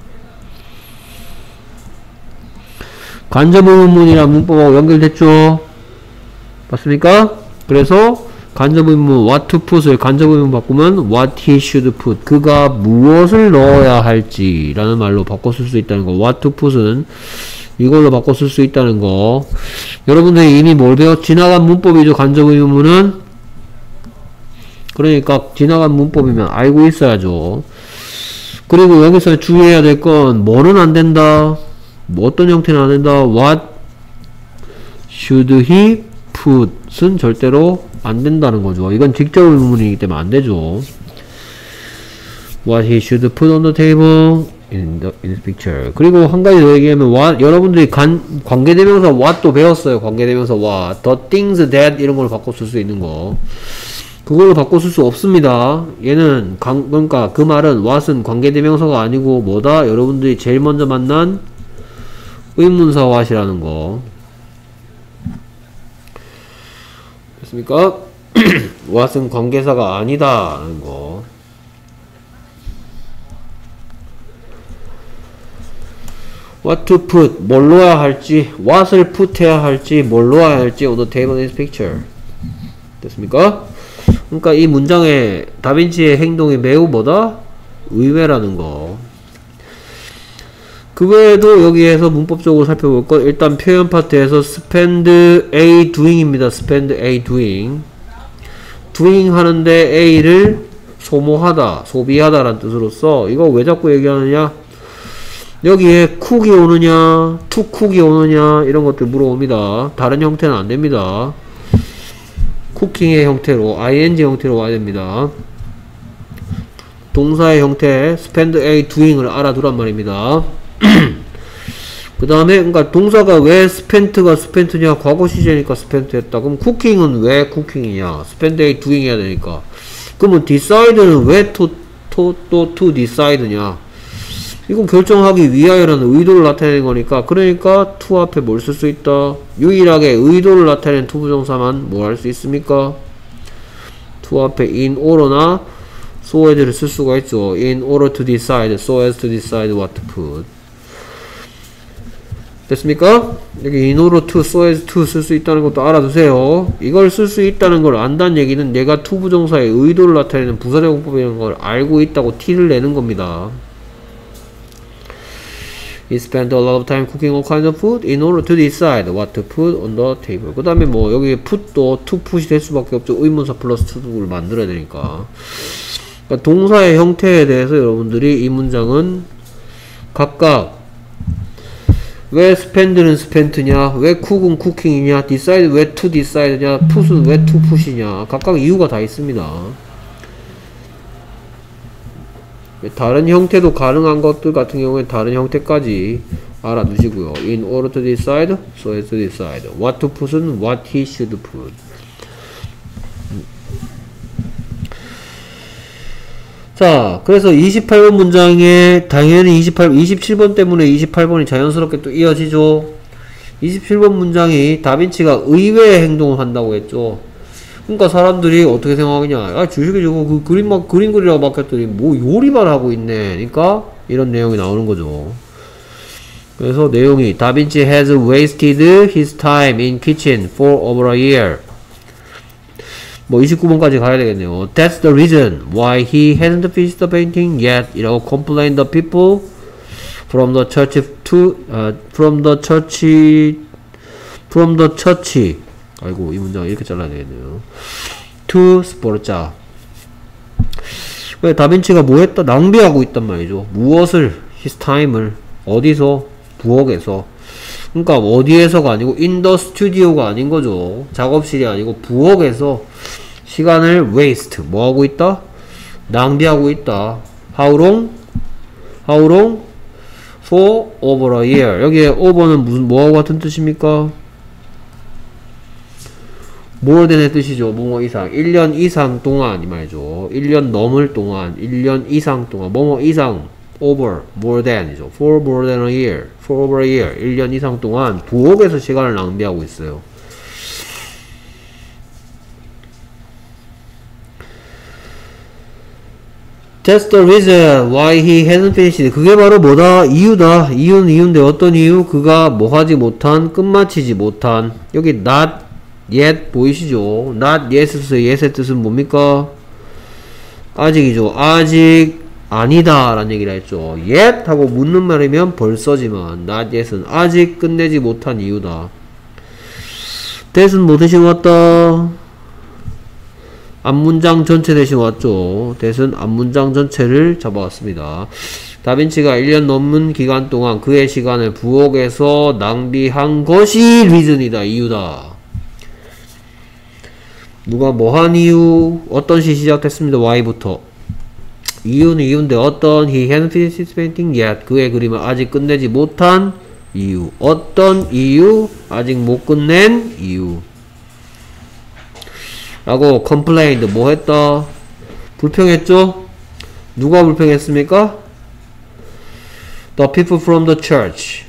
간접의문이랑 문법하고 연결됐죠? 맞습니까? 그래서 간접의문 what to put을 간접의문 바꾸면 what he should put 그가 무엇을 넣어야 할지 라는 말로 바꿔 쓸 수 있다는 거. what to put은 이걸로 바꿔 쓸 수 있다는 거. 여러분들이 이미 뭘 배웠 지나간 문법이죠 간접의문은 그러니까 지나간 문법이면 알고 있어야죠. 그리고 여기서 주의해야 될 건 뭐는 안 된다? 뭐 어떤 형태는 안 된다? what should he put은 절대로 안 된다는 거죠. 이건 직접 의문이기 때문에 안 되죠. What he should put on the table in, the, in this picture. 그리고 한 가지 더 얘기하면 what, 여러분들이 간, 관계대명사 what도 배웠어요. 관계대명사 what. The things that 이런 걸 바꿔 쓸 수 있는 거. 그걸로 바꿔 쓸 수 없습니다. 얘는 관, 그러니까 그 말은 what은 관계대명사가 아니고 뭐다? 여러분들이 제일 먼저 만난 의문사 what이라는 거. 됐습니까? what은 [clears throat] 관계사가 아니다 라는 거. what to put 뭘 넣어야 할지 what을 put 해야 할지 뭘 넣어야 할지 on the table in this picture 됐습니까? 그러니까 이 문장의 다빈치의 행동이 매우 뭐다? 의외라는 거. 그 외에도 여기에서 문법적으로 살펴볼 건 일단 표현 파트에서 spend a doing입니다. spend a doing. doing 하는데 a를 소모하다, 소비하다 라는 뜻으로서 이거 왜 자꾸 얘기하느냐? 여기에 쿡이 오느냐, 투쿡이 오느냐 이런 것들 물어봅니다. 다른 형태는 안 됩니다. 쿠킹의 형태로 ing 형태로 와야 됩니다. 동사의 형태 spend a doing을 알아두란 말입니다. 그 다음에 그러니까 동사가 왜 spent가 spent냐 과거 시제니까 spent 했다. 그럼 cooking은 왜 spend a doing 해야 되니까 그러면 decide는 왜 to, to, 또 to decide냐 이건 결정하기 위하여라는 의도를 나타내는 거니까 그러니까 to 앞에 뭘 쓸 수 있다 유일하게 의도를 나타내는 to부정사만 뭐할수 있습니까 to 앞에 in order나 so as를 쓸 수가 있죠 in order to decide so as to decide what to put 됐습니까? 여기 in order to, so as to 쓸 수 있다는 것도 알아두세요. 이걸 쓸 수 있다는 걸 안다는 얘기는 내가 to 부정사의 의도를 나타내는 부사적 용법이라는 걸 알고 있다고 티를 내는 겁니다. He spent a lot of time cooking all kinds of food in order to decide what to put on the table. 그 다음에 뭐 여기 put도 to put이 될 수밖에 없죠. 의문사 플러스 to를 만들어야 되니까. 그러니까 동사의 형태에 대해서 여러분들이 이 문장은 각각 왜 spend는 spent냐, 왜 cook은 cooking이냐, decide 왜 to decide냐, put은 왜 to put이냐, 각각 이유가 다 있습니다. 다른 형태도 가능한 것들 같은 경우에 다른 형태까지 알아두시고요. In order to decide, so as to decide. What to put은 what he should put. 자, 그래서 28번 문장에 당연히 28, 27번 때문에 28번이 자연스럽게 또 이어지죠. 27번 문장이 다빈치가 의외의 행동을 한다고 했죠. 그러니까 사람들이 어떻게 생각하냐. 아, 주식이 저거 그 그림 막, 그림 그리라고 막 했더니 뭐 요리만 하고 있네. 그러니까 이런 내용이 나오는 거죠. 그래서 내용이 다빈치 has wasted his time in kitchen for over a year. 뭐 29번까지 가야 되겠네요. That's the reason why he hasn't finished the painting yet. 이라고 complain the people from the church to uh, from the church from the church. 아이고 이 문장 이렇게 잘라야 되겠네요. To 스포르자. 왜 다빈치가 뭐 했다? 낭비하고 있단 말이죠. 무엇을 his time을 어디서 부엌에서 그러니까 어디에서가 아니고 in the studio가 아닌 거죠. 작업실이 아니고 부엌에서 시간을 waste 뭐 하고 있다? 낭비하고 있다. How long? How long? For over a year. 여기에 over는 무슨 뭐하고 같은 뜻입니까? more than의 뜻이죠. 뭐뭐 이상. 1년 이상 동안 이 말이죠. 1년 넘을 동안, 1년 이상 동안, 뭐뭐 이상 over, more than이죠. for more than a year. for over a year. 1년 이상 동안 부엌에서 시간을 낭비하고 있어요. That's the reason why he hasn't finished. 그게 바로 뭐다? 이유다. 이유는 이유인데 어떤 이유? 그가 뭐 하지 못한, 끝마치지 못한. 여기 not yet 보이시죠? not yet에서 yet의 뜻은 뭡니까? 아직이죠. 아직 아니다 라는 얘기를 했죠. yet 하고 묻는 말이면 벌써지만 not yet은 아직 끝내지 못한 이유다. that은 뭐 대신 왔다? 앞문장 전체 대신 왔죠. 대신 앞문장 전체를 잡아왔습니다. 다빈치가 1년 넘는 기간 동안 그의 시간을 부엌에서 낭비한 것이 리즌이다. 이유다. 누가 뭐 한 이유? 어떤 시 시작됐습니다. Y부터. 이유는 이유인데 어떤 he hasn't finished his painting yet. 그의 그림을 아직 끝내지 못한 이유. 어떤 이유? 아직 못 끝낸 이유. 라고 complained 뭐 했다? 불평했죠? 누가 불평했습니까? The people from the church.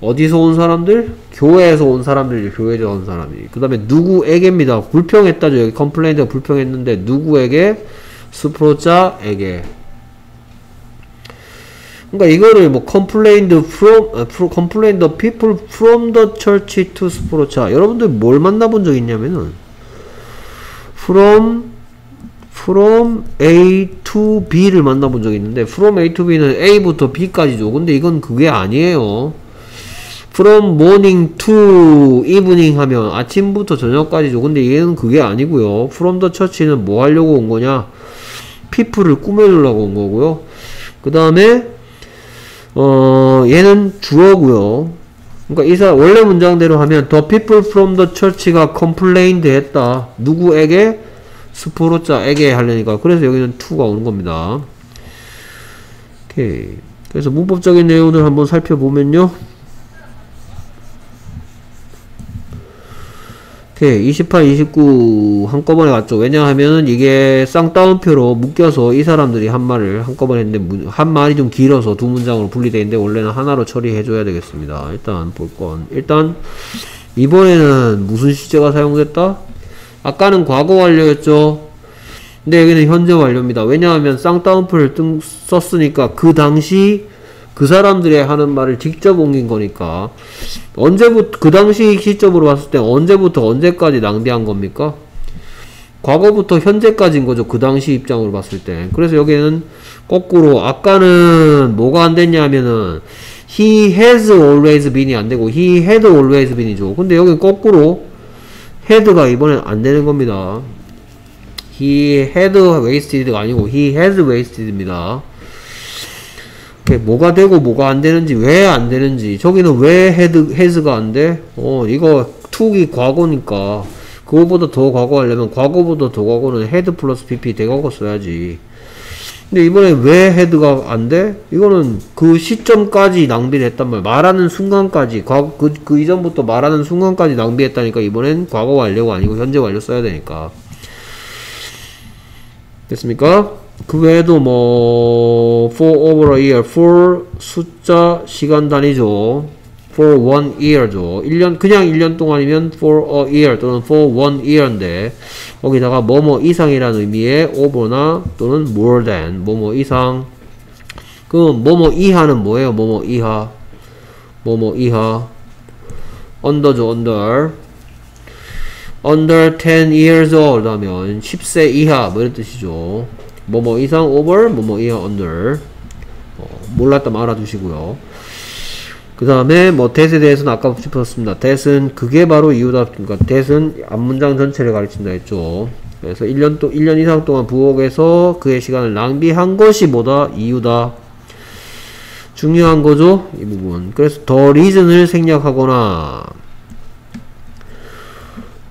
어디서 온 사람들? 교회에서 온 사람들이 교회에서 온 사람이. 그 다음에 누구에게입니다. 불평했다죠. 여기 complained가 불평했는데 누구에게? 스프로자에게. 그러니까 이거를 뭐 complained from, 아, the people from the church to 스프로자. 여러분들 뭘 만나본 적 있냐면은 from from A to B를 만나본 적이 있는데 from A to B는 A부터 B까지죠. 근데 이건 그게 아니에요. from morning to evening 하면 아침부터 저녁까지죠. 근데 얘는 그게 아니고요. from the church는 뭐 하려고 온 거냐? people을 꾸며주려고 온 거고요. 그 다음에 어 얘는 주어고요. 그러니까 이사 원래 문장대로 하면 the people from the church가 complained 했다. 누구에게? 스포로자에게 하려니까 그래서 여기는 to가 오는 겁니다. 오케이. 그래서 문법적인 내용을 한번 살펴보면요. 오케이. 28, 29 한꺼번에 갔죠. 왜냐하면 이게 쌍따옴표로 묶여서 이 사람들이 한 말을 한꺼번에 했는데 한 말이 좀 길어서 두 문장으로 분리되어 있는데 원래는 하나로 처리해 줘야 되겠습니다. 일단 볼 건. 일단 이번에는 무슨 시제가 사용됐다? 아까는 과거 완료였죠. 근데 여기는 현재 완료입니다. 왜냐하면 쌍따옴표를 뜬, 썼으니까 그 당시 그 사람들의 하는 말을 직접 옮긴 거니까 언제부터 그 당시 시점으로 봤을 때 언제부터 언제까지 낭비한 겁니까? 과거부터 현재까지인 거죠. 그 당시 입장으로 봤을 때. 그래서 여기는 거꾸로 아까는 뭐가 안 됐냐면은 he has always been이 안 되고 he had always been이죠. 근데 여기는 거꾸로 had가 이번엔 안 되는 겁니다. he had wasted가 아니고 he has wasted입니다. 뭐가 되고 뭐가 안 되는지 왜 안 되는지 저기는 왜 had, has가 안 돼? 어 이거 to이 과거니까 그거보다 더 과거 하려면 과거보다 더 과거는 had 플러스 pp 대과거 써야지 근데 이번에 왜 헤드가 안 돼? 이거는 그 시점까지 낭비를 했단 말. 말하는 순간까지, 과거, 그, 그 이전부터 말하는 순간까지 낭비했다니까 이번엔 과거 완료가 아니고 현재 완료 써야 되니까. 됐습니까? 그 외에도 뭐, for over a year, for 숫자 시간 단위죠. for one year죠. 1년, 그냥 1년 동안이면 for a year 또는 for one year인데, 거기다가 뭐뭐 이상이라는 의미의 over나 또는 more than, 뭐뭐 이상. 그 뭐뭐 이하는 뭐예요? 뭐뭐 이하. 뭐뭐 이하. under죠, under. under 10 years old 하면 10세 이하, 뭐 이런 뜻이죠. 뭐뭐 이상 over, 뭐뭐 이하 under. 어, 몰랐다면 알아두시고요. 그 다음에 뭐 대에 대해서는 아까 짚었습니다. 대은 그게 바로 이유다. 그러니까 대은 앞문장 전체를 가르친다 했죠. 그래서 1년 또 1년 이상 동안 부엌에서 그의 시간을 낭비한 것이 뭐다? 이유다. 중요한 거죠. 이 부분. 그래서 더 리즌을 생략하거나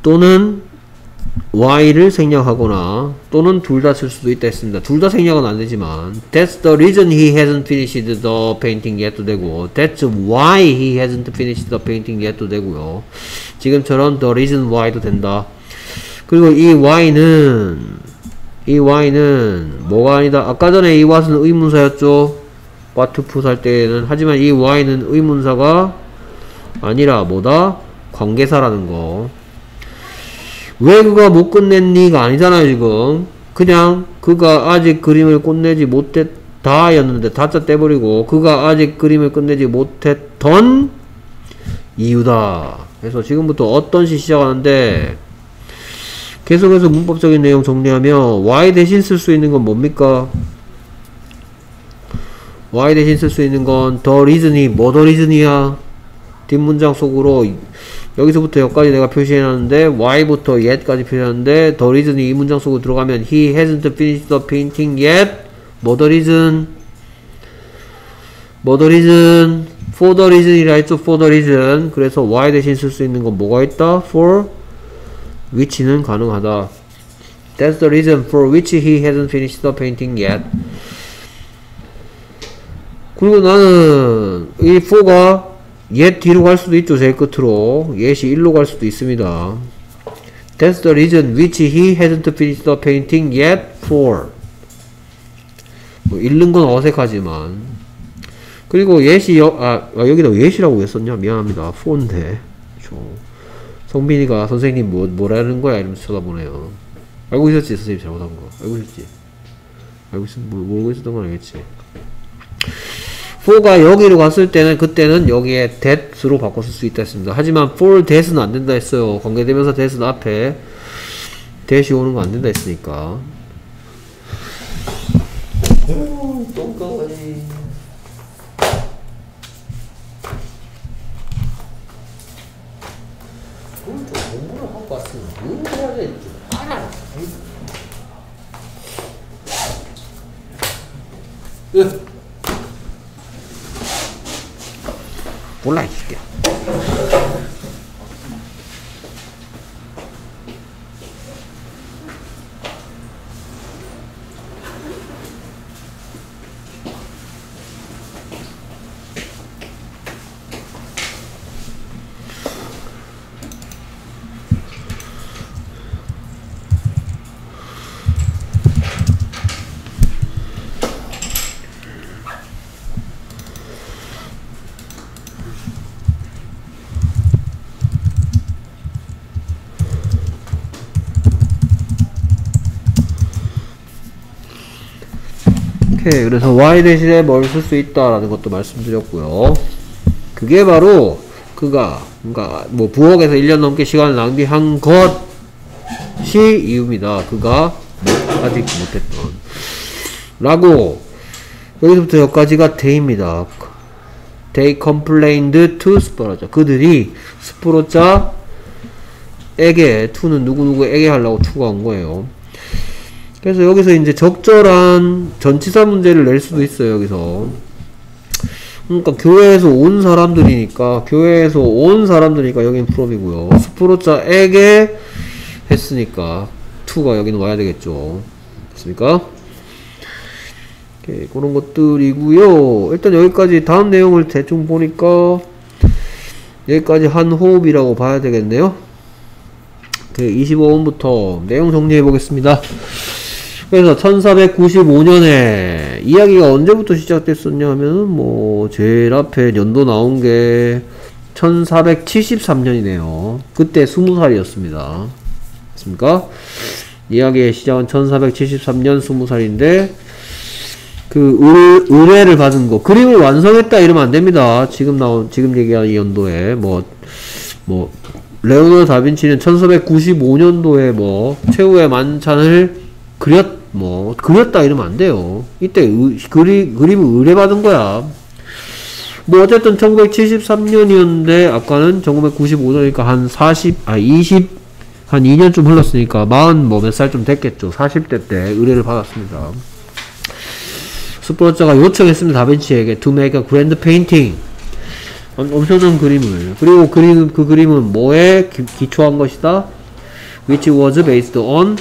또는 y를 생략하거나 또는 둘 다 쓸 수도 있다 했습니다. 둘 다 생략은 안 되지만 That's the reason he hasn't finished the painting yet도 되고 That's why he hasn't finished the painting yet도 되고요. 지금처럼 the reason why도 된다. 그리고 이 y는 이 y는 뭐가 아니다. 아까 전에 이 what은 의문사였죠. what to 살 때는 하지만 이 y는 의문사가 아니라 뭐다? 관계사라는 거. 왜 그가 못 끝냈니가 아니잖아요 지금. 그냥 그가 아직 그림을 끝내지 못했다 였는데 다짜 떼버리고 그가 아직 그림을 끝내지 못했던 이유다. 그래서 지금부터 어떤 시 시작하는데 계속해서 문법적인 내용 정리하면 y 대신 쓸 수 있는 건 뭡니까? Y 대신 쓸 수 있는 건 더 리즌이 뭐더 리즌이야? 뒷문장 속으로 여기서부터 여기까지 내가 표시해놨는데 y부터 yet까지 표시했는데 the reason이 이 문장 속으로 들어가면 he hasn't finished the painting yet 뭐 the reason 뭐 the reason for the reason이라 했죠 for the reason 그래서 y 대신 쓸 수 있는 건 뭐가 있다 for which는 가능하다 that's the reason for which he hasn't finished the painting yet 그리고 나는 이 for가 옛 뒤로 갈 수도 있죠. 제일 끝으로. 옛이 일로 갈 수도 있습니다. That's the reason which he hasn't finished the painting yet for. 뭐 읽는 건 어색하지만. 그리고 예시 여, 아, 아 여기다 예시라고 했었냐? 미안합니다. for인데. 성빈이가 선생님 뭐, 뭐라는 거야? 이러면서 쳐다보네요. 알고 있었지? 선생님 잘못한 거. 알고 있었지? 알고 있었, 모르고 있었던 건 알겠지? 4가 여기로 갔을 때는 그때는 여기에 that으로 바꿨을 수 있다 했습니다. 하지만 for that은 안 된다 했어요. 관계대명사 that은 앞에 that이 오는 거 안 된다 했으니까. 공부를 될지 알아. 으. 몰라 이새 오케이 그래서 y 대신에 뭘 쓸 수 있다라는 것도 말씀드렸고요. 그게 바로 그가 그러니까 뭐 부엌에서 1년 넘게 시간을 낭비한 것이 이유입니다. 그가 아직 못했던. 라고 여기서부터 여기까지가 대입니다. They complained to 스포라자 그들이 스포로자에게 to는 누구누구에게 하려고 투가 온 거예요 그래서 여기서 이제 적절한 전치사 문제를 낼 수도 있어요, 여기서. 그러니까 교회에서 온 사람들이니까, 교회에서 온 사람들이니까 여기는 프롬이고요. 스프로자에게 했으니까, 투가 여기는 와야 되겠죠. 됐습니까? 오케이, 그런 것들이고요. 일단 여기까지 다음 내용을 대충 보니까, 여기까지 한 호흡이라고 봐야 되겠네요. 25번부터 내용 정리해 보겠습니다. 그래서 1495년에 이야기가 언제부터 시작됐었냐 하면은 뭐 제일 앞에 연도 나온 게 1473년이네요. 그때 20살이었습니다. 맞습니까? 이야기의 시작은 1473년 20살인데 그 의, 의뢰를 받은 거 그림을 완성했다 이러면 안 됩니다. 지금 나온 지금 얘기한 이 연도에 뭐뭐 뭐, 레오나르도 다빈치는 1495년도에 뭐 최후의 만찬을 그렸 뭐 그렸다 이러면 안 돼요. 이때 의, 그리, 그림을 의뢰받은 거야. 뭐 어쨌든 1973년이었는데 아까는 1995년이니까 한 40, 아 20, 한 2년 좀 흘렀으니까 40뭐 몇 살 좀 됐겠죠. 40대 때 의뢰를 받았습니다. 스포츠가 요청했습니다. 다빈치에게 to make a grand painting. 엄청난 그림을. 그리고 그림, 그 그림은 뭐에 기, 기초한 것이다? which was based on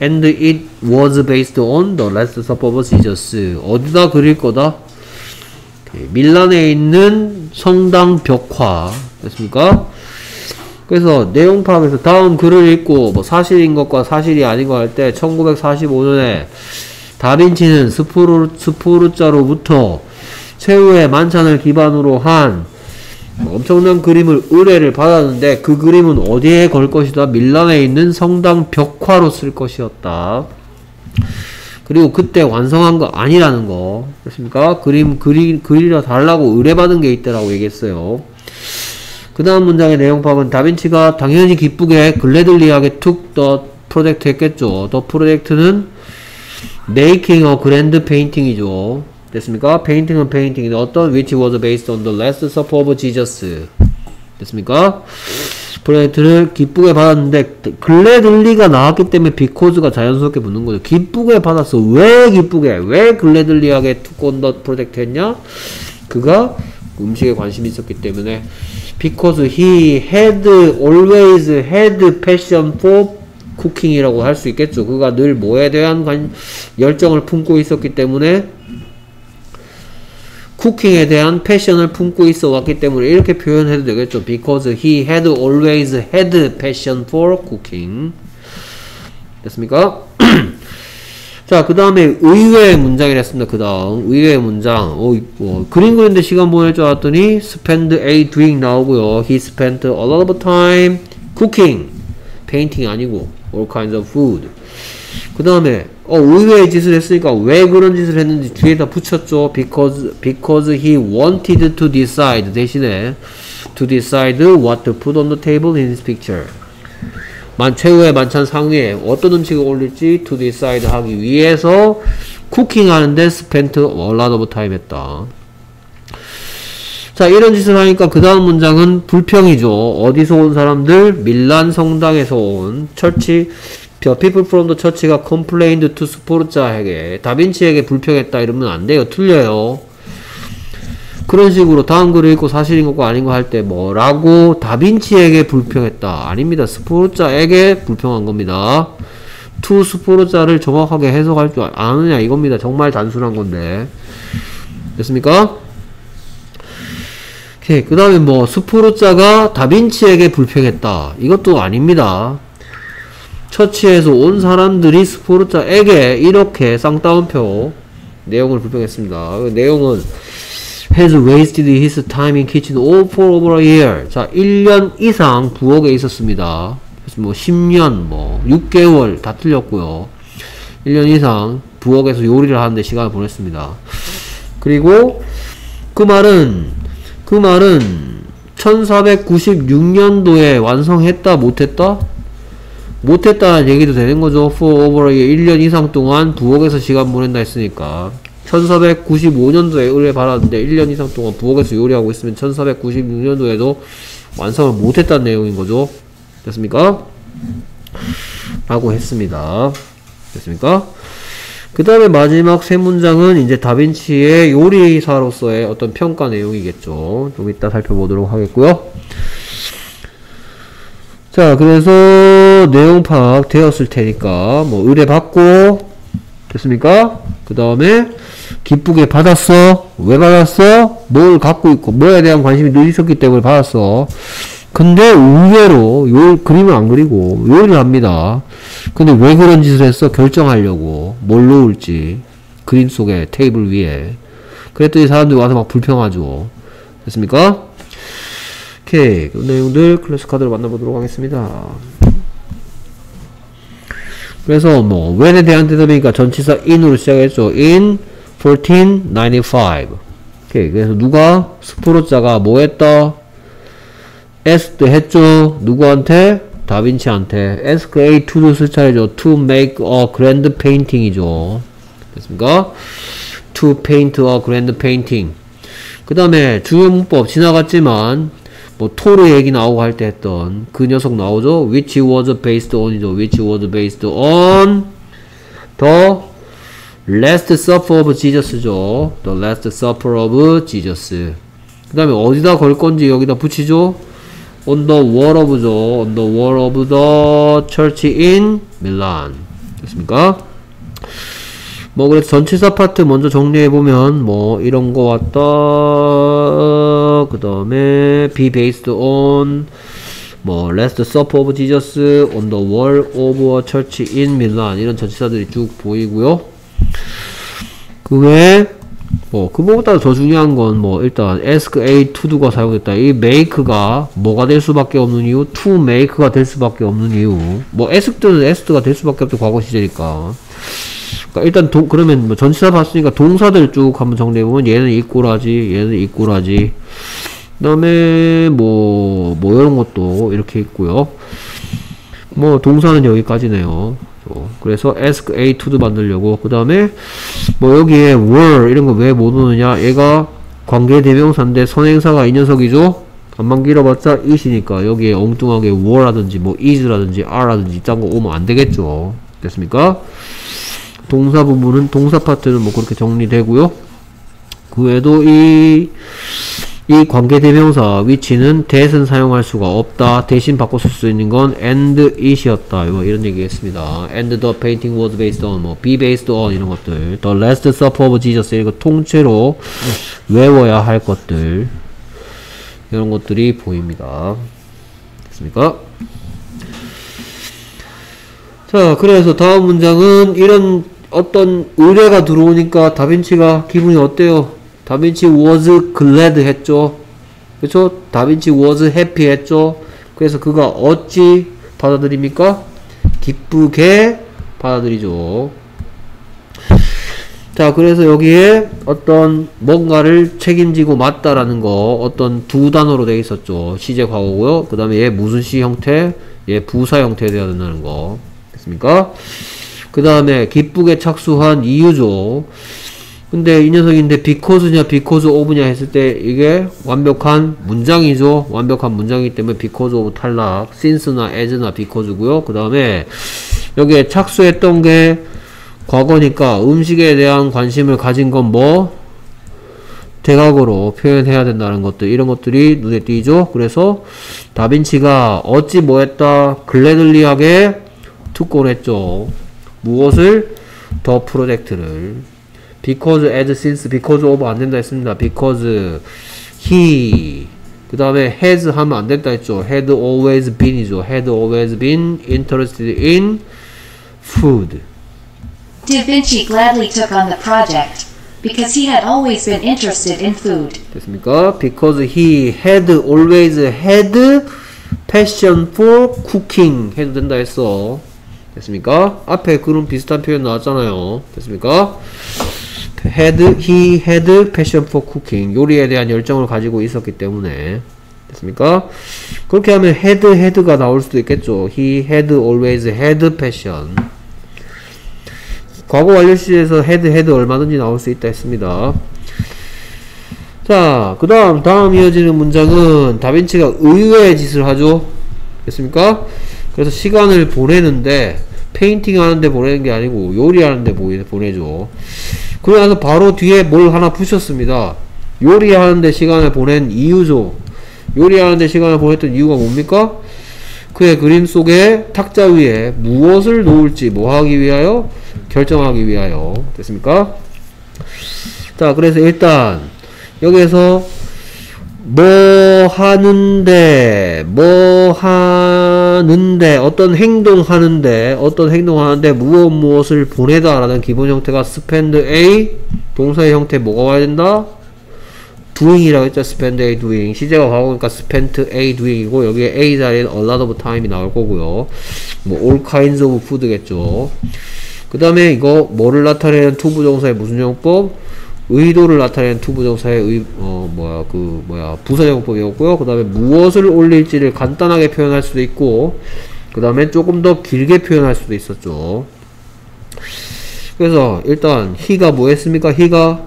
and it was based on the last supper Jesus 어디다 그릴 거다? 오케이. 밀란에 있는 성당 벽화 됐습니까? 그래서 내용 파악에서 다음 글을 읽고 뭐 사실인 것과 사실이 아닌 거할때 1945년에 다빈치는 스포르, 스포르자로부터 최후의 만찬을 기반으로 한 엄청난 그림을 의뢰를 받았는데 그 그림은 어디에 걸 것이다? 밀란에 있는 성당 벽화로 쓸 것이었다. 그리고 그때 완성한 거 아니라는 거. 그렇습니까? 그림, 그리, 그리려 달라고 의뢰받은 게 있다라고 얘기했어요. 그 다음 문장의 내용 파악은 다빈치가 당연히 기쁘게 글래들리하게 툭 더 프로젝트 했겠죠. 더 프로젝트는 making a grand painting이죠. 됐습니까? painting은 painting인데 어떤 which was based on the last supper of Jesus. 됐습니까? 프로젝트를 기쁘게 받았는데 gladly가 나왔기 때문에 because가 자연스럽게 붙는 거죠. 기쁘게 받았어. 왜 기쁘게? 왜 gladly하게 took on the project 했냐? 그가 음식에 관심이 있었기 때문에 because he had always had passion for cooking이라고 할 수 있겠죠. 그가 늘 뭐에 대한 관, 열정을 품고 있었기 때문에 쿠킹에 대한 패션을 품고 있어 왔기 때문에 이렇게 표현해도 되겠죠. Because he had always had passion for cooking. 됐습니까? 자, 그 다음에 의외의 문장이라 했습니다. 그 다음, 의외의 문장. 어, 뭐, 그림 그리는데 시간 보낼 줄 알았더니, spend a doing 나오고요. He spent a lot of time cooking. painting 아니고, all kinds of food. 그 다음에, 어, 의외의 짓을 했으니까 왜 그런 짓을 했는지 뒤에다 붙였죠. Because, because he wanted to decide. 대신에, to decide what to put on the table in his picture. 만 최후의 만찬 상위에 어떤 음식을 올릴지 to decide 하기 위해서 쿠킹 하는데 spent a lot of time 했다. 자 이런 짓을 하니까 그 다음 문장은 불평이죠. 어디서 온 사람들? 밀란 성당에서 온 처치 people from the church가 complained to 스포르자에게 다빈치에게 불평했다 이러면 안 돼요. 틀려요. 그런 식으로 다음 글을 읽고 사실인 것과 아닌 거 할 때 뭐라고 다빈치에게 불평했다. 아닙니다. 스포르자에게 불평한 겁니다. to 스포르자를 정확하게 해석할 줄 아느냐 이겁니다. 정말 단순한 건데. 됐습니까? 그 다음에 뭐 스포르자가 다빈치에게 불평했다. 이것도 아닙니다. 처치에서 온 사람들이 스포르자에게 이렇게 쌍따옴표 내용을 불평했습니다. 그 내용은 has wasted his time in kitchen all for over a year. 자, 1년 이상 부엌에 있었습니다. 그래서 뭐 10년, 뭐 6개월 다 틀렸고요. 1년 이상 부엌에서 요리를 하는데 시간을 보냈습니다. 그리고 그 말은 그 말은 1496년도에 완성했다 못했다? 못했다는 얘기도 되는 거죠. for over a year 1년 이상 동안 부엌에서 시간 보낸다 했으니까 1495년도에 의뢰 받았는데 1년 이상 동안 부엌에서 요리하고 있으면 1496년도에도 완성을 못했다는 내용인 거죠. 됐습니까? 라고 했습니다. 됐습니까? 그 다음에 마지막 세 문장은 이제 다빈치의 요리사로서의 어떤 평가 내용이겠죠. 좀 이따 살펴보도록 하겠고요. 자, 그래서 내용 파악 되었을 테니까 뭐 의뢰 받고 됐습니까? 그 다음에 기쁘게 받았어. 왜 받았어? 뭘 갖고 있고 뭐에 대한 관심이 늘 있었기 때문에 받았어. 근데 의외로 요 그림을 안 그리고 요리를 합니다. 근데 왜 그런 짓을 했어? 결정하려고 뭘 놓을지 그림 속에 테이블 위에. 그랬더니 사람들이 와서 막 불평하죠. 됐습니까? 오케이 그 내용들 클래스 카드로 만나보도록 하겠습니다. 그래서 뭐 when에 대한 대답이니까 전치사 in으로 시작했죠. in 1495. 오케이 그래서 누가 스포로자가 뭐 했다? asked 했죠. 누구한테? 다빈치한테 ask A to도 쓸 차례죠. to make a grand painting이죠. 됐습니까? to paint a grand painting. 그 다음에 주요 문법 지나갔지만 뭐 토르 얘기 나오고 할 때 했던 그 녀석 나오죠. which was based on이죠. which was based on the last supper of Jesus죠. the last supper of Jesus. 그 다음에 어디다 걸 건지 여기다 붙이죠. on the wall of죠. on the wall of the church in Milan. 됐습니까? 뭐 그래서 전치사 파트 먼저 정리해 보면 뭐 이런 거 왔다. 그 다음에 be based on 뭐 last supper of Jesus on the wall of a church in Milan 이런 전치사들이 쭉 보이고요. 그 외에 뭐 그거보다 더 중요한 건 뭐 일단 ask a to do가 사용됐다. 이 make가 뭐가 될 수밖에 없는 이유, to make가 될 수밖에 없는 이유. 뭐 ask는 ask가 될 수밖에 없죠 과거 시제니까. 그러니까 일단 동, 그러면 뭐 전치사 봤으니까 동사들 쭉 한번 정리해 보면 얘는 이꼴하지, 얘는 이꼴하지. 그 다음에 뭐뭐 뭐 이런 것도 이렇게 있고요. 뭐 동사는 여기까지네요. 그래서 ask a to도 만들려고. 그 다음에 뭐 여기에 were 이런 거 왜 못 오느냐? 얘가 관계 대명사인데 선행사가 이 녀석이죠. 안만 길어봤자 it이니까 여기에 엉뚱하게 were라든지 뭐 is라든지 are라든지 이딴 거 오면 안 되겠죠. 됐습니까? 동사 부분은 동사 파트는 뭐 그렇게 정리되고요. 그 외에도 이 이 관계대명사 위치는 that은 사용할 수가 없다. 대신 바꿔 쓸 수 있는 건 and it이었다. 뭐 이런 얘기 했습니다. and the painting was based on 뭐 be based on 이런 것들. the last supper of Jesus 이거 통째로 외워야 할 것들. 이런 것들이 보입니다. 됐습니까? 자, 그래서 다음 문장은 이런 어떤 의뢰가 들어오니까 다빈치가 기분이 어때요? 다빈치 was glad 했죠. 그렇죠? 다빈치 was happy 했죠. 그래서 그가 어찌 받아들입니까? 기쁘게 받아들이죠. 자, 그래서 여기에 어떤 뭔가를 책임지고 맞다라는 거 어떤 두 단어로 되어 있었죠. 시제 과거고요. 그 다음에 얘 무슨 시 형태? 얘 부사 형태 되어야 된다는 거. 됐습니까? 그 다음에 기쁘게 착수한 이유죠. 근데 이 녀석인데 because냐 because of냐 했을 때 이게 완벽한 문장이죠. 완벽한 문장이기 때문에 because of 탈락 since나 as나 because고요. 그 다음에 여기에 착수했던 게 과거니까 음식에 대한 관심을 가진 건 뭐? 대과거로 표현해야 된다는 것들 이런 것들이 눈에 띄죠. 그래서 다빈치가 어찌 뭐 했다 글래들리하게 투곤 했죠. 무엇을? 더 프로젝트를 because as since because of 안 된다 했습니다. because he 그 다음에 has 하면 안 된다 했죠. had always been이죠. had always been interested in food. Da Vinci gladly took on the project because he had always been interested in food. 됐습니까? because he had always had passion for cooking 해도 된다 했어. 됐습니까? 앞에 그런 비슷한 표현 나왔잖아요. 됐습니까? Had he had passion for cooking 요리에 대한 열정을 가지고 있었기 때문에 됐습니까? 그렇게 하면 had had가 나올 수도 있겠죠. he had always had passion. 과거 완료 시에서 had had 얼마든지 나올 수 있다 했습니다. 자, 그 다음, 다음 이어지는 문장은 다빈치가 의외의 짓을 하죠. 됐습니까? 그래서 시간을 보내는데, painting 하는데 보내는 게 아니고, 요리하는데 보내죠. 그러고 나서 바로 뒤에 뭘 하나 푸셨습니다. 요리하는데 시간을 보낸 이유죠. 요리하는데 시간을 보냈던 이유가 뭡니까? 그의 그림 속에 탁자 위에 무엇을 놓을지 뭐 하기 위하여? 결정하기 위하여. 됐습니까? 자, 그래서 일단 여기에서 뭐 하는데 뭐 하는데 어떤 행동하는데 어떤 행동하는데 무엇 무엇을 보내다 라는 기본 형태가 spend a 동사의 형태 뭐가 와야 된다? doing이라고 했죠 spend a doing. 시제가 과거니까 spent a doing이고 여기에 a 자리에는 a lot of time이 나올 거고요. 뭐 all kinds of food겠죠. 그 다음에 이거 뭐를 나타내는 to 부정사의 무슨 용법 의도를 나타내는 to부정사의 의, 어, 뭐야, 그, 뭐야, 부사적 용법이었고요. 그 다음에 무엇을 올릴지를 간단하게 표현할 수도 있고, 그 다음에 조금 더 길게 표현할 수도 있었죠. 그래서, 일단, he가 뭐 했습니까? he가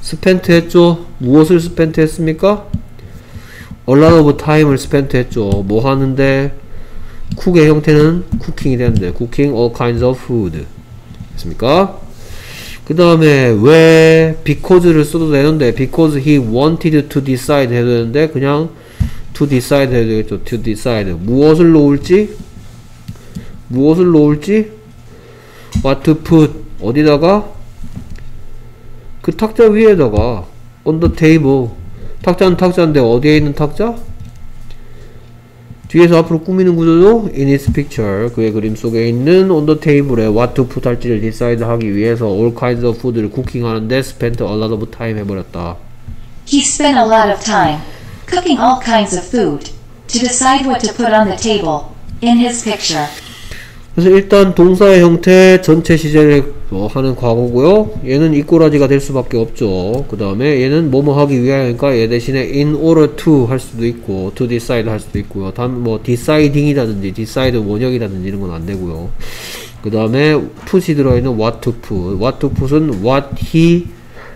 spent 했죠? 무엇을 spent 했습니까? lot of time을 spent 했죠. 뭐 하는데, 쿡의 형태는 쿠킹이 되는데, cooking all kinds of food. 됐습니까? 그 다음에 왜 because를 써도 되는데 because he wanted to decide 해도 되는데 그냥 to decide 해야 되겠죠. to decide. 무엇을 놓을지? 무엇을 놓을지? what to put. 어디다가? 그 탁자 위에다가 on the table. 탁자는 탁자인데 어디에 있는 탁자? 뒤에서 앞으로 꾸미는 구조도 in his picture 그의 그림 속에 있는 on the table에 what to put 할지를 decide 하기 위해서 all kinds of food를 쿠킹하는데 spent a lot of time 해버렸다. He spent a lot of time cooking all kinds of food to decide what to put on the table in his picture. 그래서 일단 동사의 형태 전체 시제를 뭐 하는 과거고요. 얘는 이꼬라지가 될 수밖에 없죠. 그 다음에 얘는 뭐뭐 하기 위하여니까 얘 대신에 in order to 할 수도 있고 to decide 할 수도 있고요. 단뭐 deciding이라든지 decide 원형이라든지 이런 건 안 되고요. 그 다음에 put이 들어있는 what to put. what to put은 what he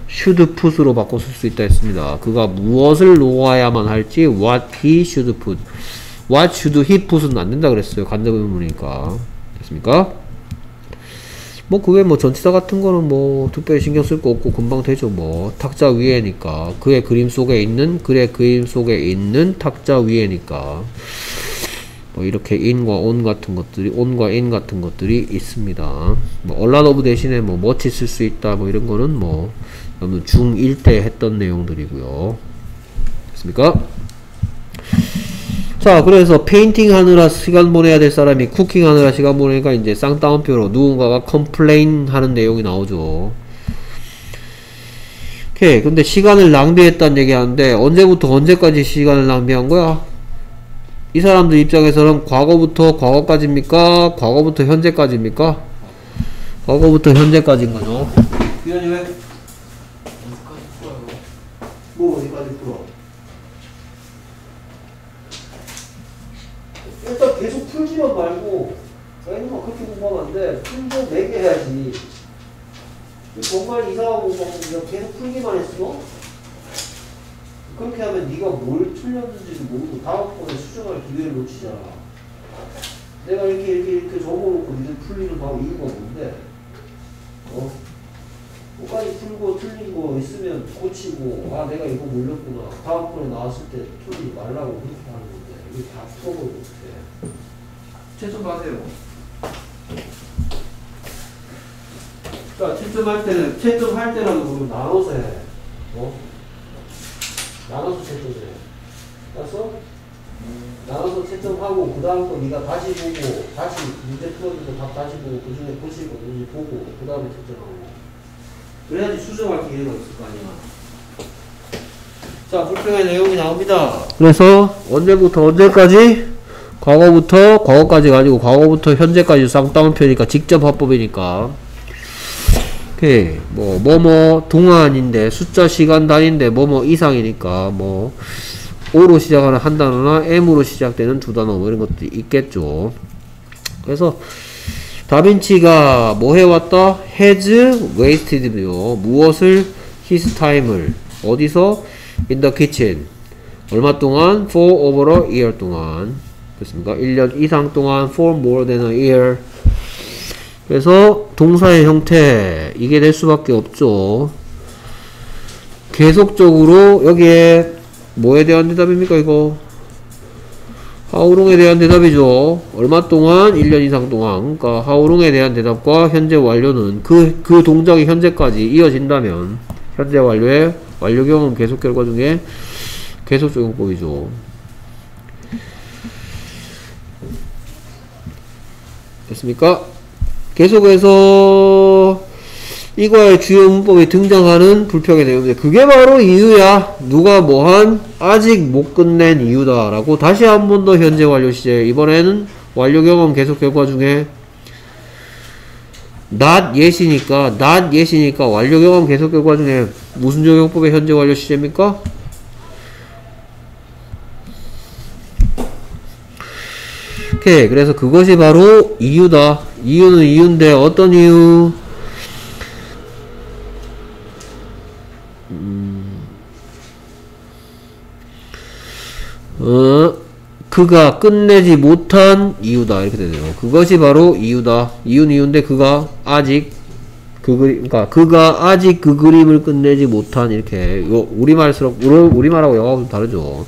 should put으로 바꿔 쓸 수 있다 했습니다. 그가 무엇을 놓아야만 할지 what he should put. what should he put은 안 된다 그랬어요. 간접 의문이니까. 됐습니까? 뭐 그게 뭐 전치사 같은 거는 뭐 특별히 신경 쓸 거 없고 금방 되죠 뭐. 탁자 위에니까. 그의 그림 속에 있는 그의 그림 속에 있는 탁자 위에니까. 뭐 이렇게 in과 on 같은 것들이 on과 in 같은 것들이 있습니다. 뭐 a lot of 대신에 뭐 much 쓸수 있다 뭐 이런 거는 뭐 여러분 중1 때 했던 내용들이고요. 됐습니까? 자, 그래서 painting 하느라 시간 보내야 될 사람이 cooking 하느라 시간 보내니까 이제 쌍따옴표로 누군가가 complain 하는 내용이 나오죠. 오케이. 근데 시간을 낭비했다는 얘기 하는데 언제부터 언제까지 시간을 낭비한 거야? 이 사람들 입장에서는 과거부터 과거까지입니까? 과거부터 현재까지입니까? 과거부터 현재까지인 거죠. 규현이 왜? 뭐 어디까지 풀어? 일단 계속 풀지만 말고 애는 그렇게 공부하면 안 돼. 풀고 내게 해야지. 정말 이상한 공부하면 그냥 계속 풀기만 했어? 그렇게 하면 네가 뭘 틀렸는지도 모르고 다음번에 수정할 기회를 놓치잖아. 내가 이렇게 이렇게 이렇게 적어놓고 니들 풀리는 바로 이유가 뭔데? 어? 끝까지 풀고 틀린 거 있으면 고치고 아 내가 이거 몰랐구나 다음번에 나왔을 때 틀리지 말라고 그렇게 하는 건데 이게 다 풀어버리면 어떡해 채점 자 채점할 때는 채점할 때라도 그러면 나눠서 해 어? 나눠서 채점해 알았어? 나눠서 채점하고 그 다음 거 네가 다시 보고 다시 문제 풀어주고 답 다시 보고 그 중에 고칠 거 뭔지 보고 그 다음에 채점하고 그래야지 수정할 기회가 있을 거 아니야. 자, 불평의 내용이 나옵니다. 그래서 언제부터 언제까지? 과거부터 과거까지 가지고 과거부터 현재까지 쌍따옴표니까 직접 화법이니까. 오케이. 뭐, 뭐뭐 동안인데 숫자 시간 단위인데 뭐뭐 이상이니까 뭐 O로 시작하는 한 단어나 M으로 시작되는 두 단어 뭐 이런 것들이 있겠죠. 그래서 다빈치가 뭐 해왔다? has wasted요. 무엇을? his time을. 어디서? in the kitchen. 얼마 동안? for over a year 동안. 됐습니까? 1년 이상 동안 for more than a year. 그래서 동사의 형태 이게 될 수밖에 없죠. 계속적으로 여기에 뭐에 대한 대답입니까 이거? 하우롱에 대한 대답이죠. 얼마 동안? 1년 이상 동안. 그러니까 하우롱에 대한 대답과 현재 완료는 그, 그 동작이 현재까지 이어진다면 현재 완료의 완료 경험 계속 결과 중에 계속 적용법이죠. 됐습니까? 계속해서 이거의 주요 문법이 등장하는 불평의 내용인데 그게 바로 이유야. 누가 뭐한 아직 못 끝낸 이유다 라고 다시 한 번 더 현재 완료 시제 이번에는 완료 경험 계속 결과 중에 not yet이니까 not yet이니까 완료 경험 계속 결과 중에 무슨 적용법의 현재 완료 시제입니까? 오케이 그래서 그것이 바로 이유다 이유는 이유인데 어떤 이유 어, 그가 끝내지 못한 이유다 이렇게 되네요. 그것이 바로 이유다. 이유는 이유인데 그가 아직 그 그림, 그러니까 그가 아직 그 그림을 끝내지 못한 이렇게 요 우리말스럽 우리 말하고 영어가 좀 다르죠.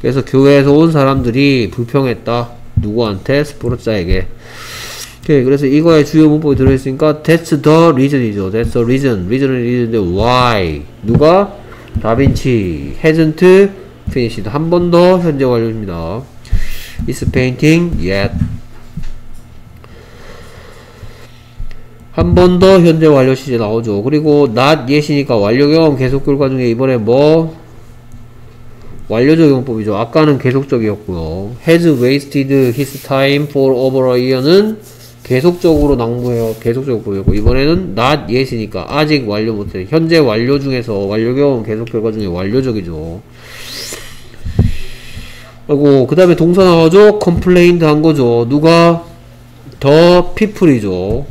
그래서 교회에서 온 사람들이 불평했다. 누구한테 스포르자에게. 오케이, 그래서 이거에 주요 문법이 들어있으니까 that's the reason이죠. that's the reason. reason은 reason인데 why 누가 다빈치 hasn't finished 한 번 더 현재 완료입니다. is painting yet 한 번 더 현재 완료 시제 나오죠. 그리고 not yet이니까 완료 경험 계속 결과 중에 이번에 뭐 완료적 용법이죠. 아까는 계속적이었고요. has wasted his time for over a year는 계속적으로 낭무해요. 계속적으로 보이고 이번에는 not yet이니까 아직 완료 못해. 현재 완료 중에서 완료 경험 계속 결과 중에 완료적이죠. 그리고 그 다음에 동사 나오죠. complained 한 거죠. 누가 더 people이죠.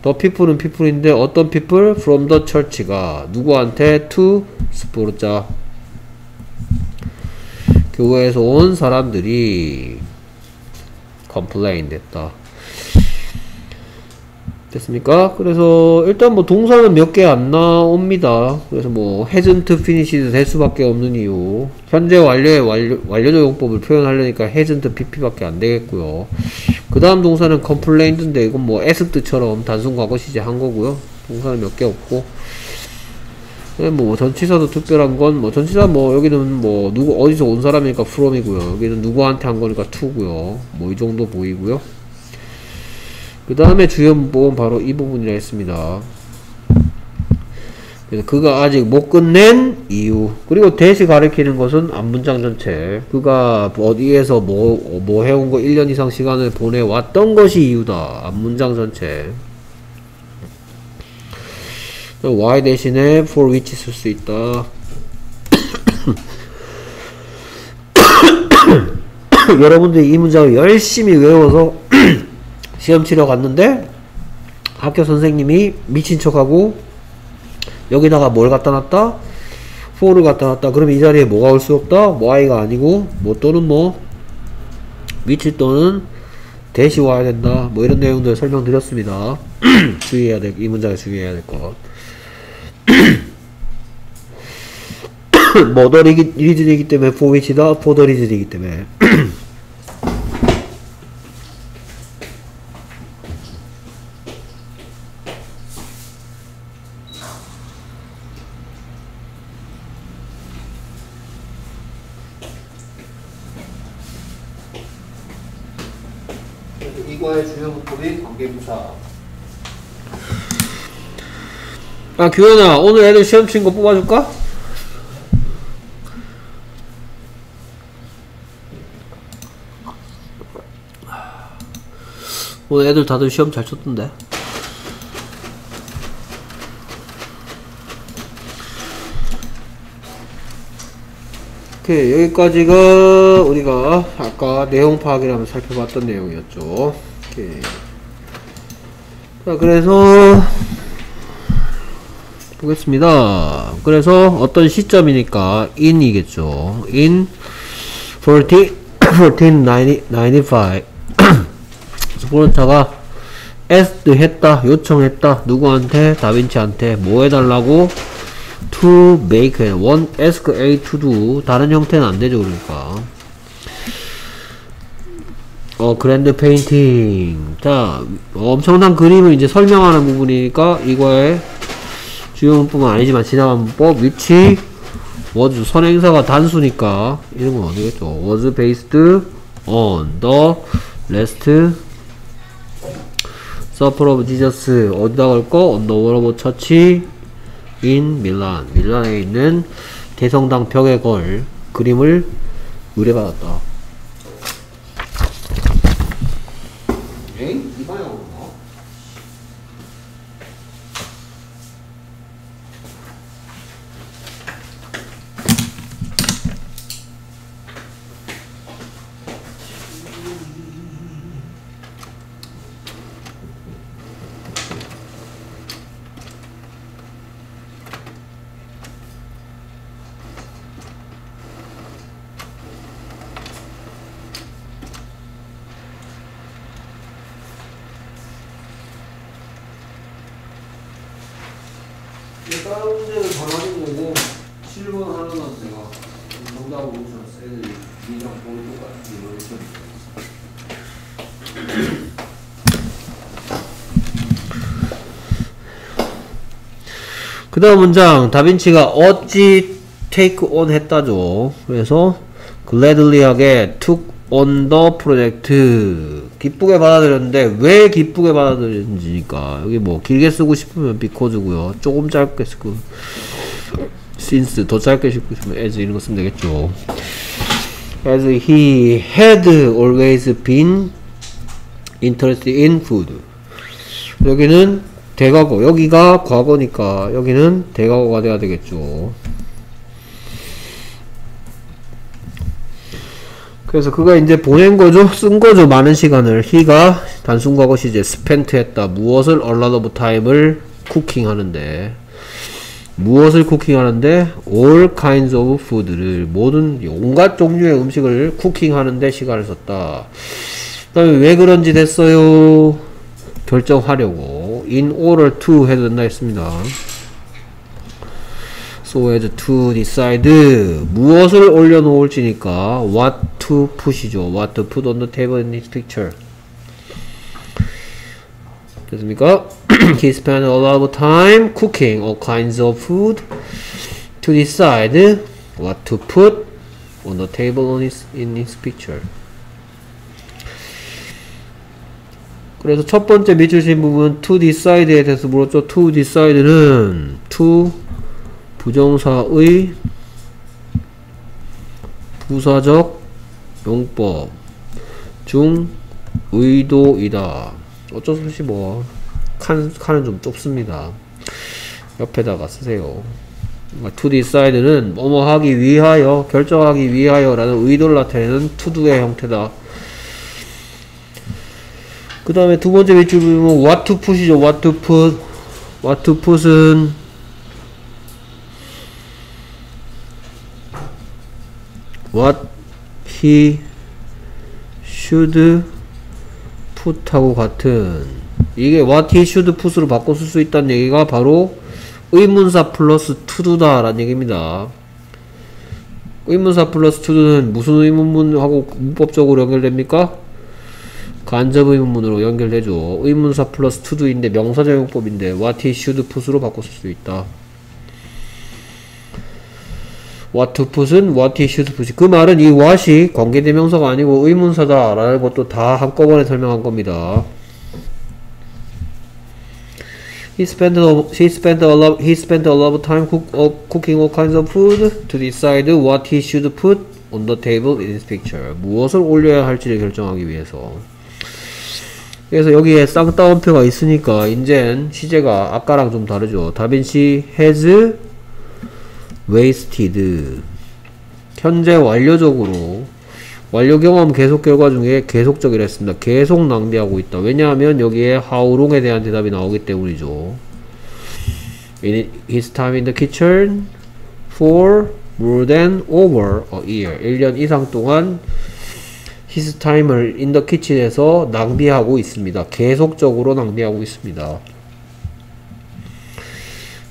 더 people은 people인데 어떤 people? from the church가 누구한테 to 스포르자 교회에서 온 사람들이 complain 됐다. 됐습니까? 그래서 일단 뭐 동사는 몇 개 안 나옵니다. 그래서 뭐 hasn't finished 될 수밖에 없는 이유. 현재 완료의 완료, 완료적 용법을 표현하려니까 hasn't pp밖에 안 되겠고요. 그 다음 동사는 complained인데 이건 뭐 asked처럼 단순 과거 시제 한 거고요. 동사는 몇 개 없고. 네, 뭐 전치사도 특별한 건 뭐 전치사 뭐 여기는 뭐 누구 어디서 온 사람이니까 from이고요. 여기는 누구한테 한 거니까 to고요. 뭐 이 정도 보이고요. 그 다음에 주요 문법은 바로 이 부분이라 했습니다. 그래서 그가 아직 못 끝낸 이유 그리고 대시 가리키는 것은 앞문장 전체 그가 어디에서 뭐, 뭐 해온 거 1년 이상 시간을 보내왔던 것이 이유다 앞문장 전체 y 대신에 for which 쓸 수 있다 [coughs] 여러분들이 이 문장을 열심히 외워서 [coughs] 시험 치러 갔는데 학교 선생님이 미친 척하고 여기다가 뭘 갖다 놨다? 4를 갖다 놨다. 그럼 이 자리에 뭐가 올 수 없다? y가 아니고 뭐 또는 뭐 위치 또는 대시 와야 된다. 뭐 이런 내용들 설명드렸습니다. [coughs] 주의해야 될, 이 문장에 주의해야 될 것. 뭐더 리즌이기 때문에 for the reason이기 때문에. 이거의 주요 문법이 관계부사. 아, 규현아, 오늘 애들 시험 친 거 뽑아줄까? 오늘 애들 다들 시험 잘 쳤던데. 오케이 여기까지가 우리가 아까 내용 파악이라면 살펴봤던 내용이었죠 오케이. 자 그래서 보겠습니다 그래서 어떤 시점이니까 in이겠죠 in 14, 1495 스포르차가 asked 했다 요청했다 누구한테 다빈치한테 뭐 해달라고? to make one ask A to do 다른 형태는 안 되죠 그러니까. a grand painting. 자 엄청난 그림을 이제 설명하는 부분이니까 이거에 주요 문법은 아니지만 지나간 문법 which was 선행사가 단수니까 이런 건 어디겠죠? was based on the last supper of Jesus 어디다 걸거 on the wall 밀란 밀란에 있는 대성당 벽에 걸 그림을 의뢰받았다. 에이? 이 방향으로 그 다음 문장 다빈치가 어찌 take on 했다죠. 그래서 gladly하게 took on the project. 기쁘게 받아들였는데 왜 기쁘게 받아들였는지니까. 여기 뭐 길게 쓰고 싶으면 because고요. 조금 짧게 쓰고 since 더 짧게 쓰고 싶으면 as 이런 거 쓰면 되겠죠. As he had always been interested in food. 여기는 대과거 여기가 과거니까 여기는 대과거가 돼야 되겠죠. 그래서 그가 이제 보낸 거죠? 쓴 거죠? 많은 시간을. he가 단순 과거 시제 spent 했다. 무엇을 lot of time을 쿠킹 하는데. 무엇을 쿠킹 하는데? All kinds of food를. 모든 온갖 종류의 음식을 쿠킹 하는데 시간을 썼다. 그 다음에 왜 그런지 됐어요? 결정하려고 in order to 해도 된다 했습니다. so as to decide 무엇을 올려놓을지니까 what to put이죠. what to put on the table in this picture. 됐습니까? he spent a lot of time cooking all kinds of food to decide what to put on the table on his, in this picture. 그래서 첫 번째 밑줄신 부분 to decide에 대해서 물었죠. to decide는 to 부정사의 부사적 용법 중 의도이다. 어쩔 수 없이 뭐 칸, 칸은 좀 좁습니다. 옆에다가 쓰세요. to decide는 뭐뭐 하기 위하여 결정하기 위하여 라는 의도를 나타내는 to도의 형태다. 그 다음에 두 번째 밑줄 보면 what to put이죠. what to put. what to put은 what he should put하고 같은 이게 what he should put으로 바꿔 쓸 수 있다는 얘기가 바로 의문사 플러스 to도다 라는 얘기입니다. 의문사 플러스 to도는 무슨 의문문하고 문법적으로 연결됩니까? 간접 의문문으로 연결되죠. 의문사 플러스 to도인데 명사 적 용법인데 what he should put으로 바꿔 쓸 수 있다. what to put은 what he should put. 그 말은 이 what이 관계대명사가 아니고 의문사다 라는 것도 다 한꺼번에 설명한 겁니다. He spent a, he spent a lot he spent a lot of time cook, uh, cooking all kinds of food to decide what he should put on the table in his picture. 무엇을 올려야 할지를 결정하기 위해서. 그래서 여기에 쌍따옴표가 있으니까 이젠 시제가 아까랑 좀 다르죠. 다빈치 has wasted 현재 완료적으로 완료 경험 계속 결과 중에 계속적이라 했습니다. 계속 낭비하고 있다. 왜냐하면 여기에 how long에 대한 대답이 나오기 때문이죠. In his time in the kitchen for more than over a year 1년 이상 동안 time을 in the kitchen에서 낭비하고 있습니다. 계속적으로 낭비하고 있습니다.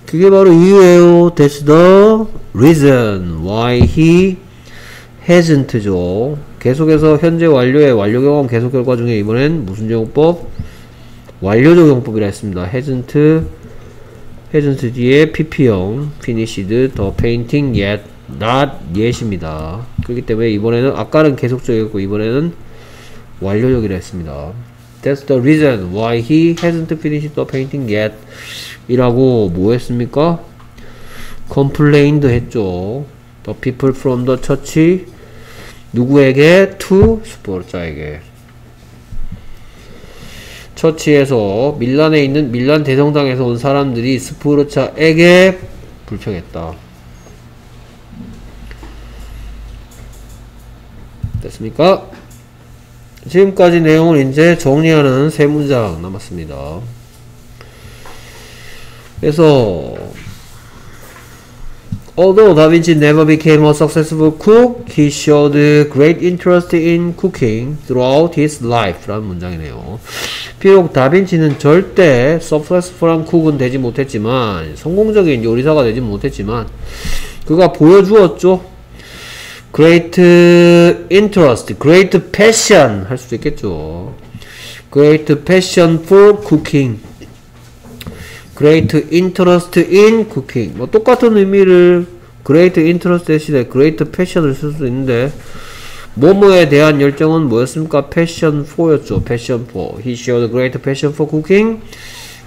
그게 바로 이유예요. That's the reason why he hasn't죠. 계속해서 현재 완료의 완료 경험 계속 결과 중에 이번엔 무슨 적용법? 완료 적 용법이라 했습니다. hasn't hasn't 뒤에 pp형 finished the painting yet not yet입니다. 그렇기 때문에 이번에는 아까는 계속적이었고 이번에는 완료적이라 했습니다. That's the reason why he hasn't finished the painting yet 이라고 뭐 했습니까? complained 했죠. The people from the church 누구에게? to 스포르자에게 처치에서 밀란에 있는 밀란 대성당에서 온 사람들이 스포르차에게 불평했다. 됐습니까? 지금까지 내용을 이제 정리하는 세 문장 남았습니다. 그래서 Although Da Vinci never became a successful cook, he showed great interest in cooking throughout his life. 라는 문장이네요. 비록 다빈치는 절대 successful한 쿡은 되지 못했지만, 성공적인 요리사가 되지 못했지만, 그가 보여주었죠. Great interest, great passion 할 수도 있겠죠. great passion for cooking. great interest in cooking. 뭐 똑같은 의미를 great interest 대신에 great passion을 쓸 수 있는데 뭐뭐에 대한 열정은 뭐였습니까? passion for였죠. passion for. He showed great passion for cooking.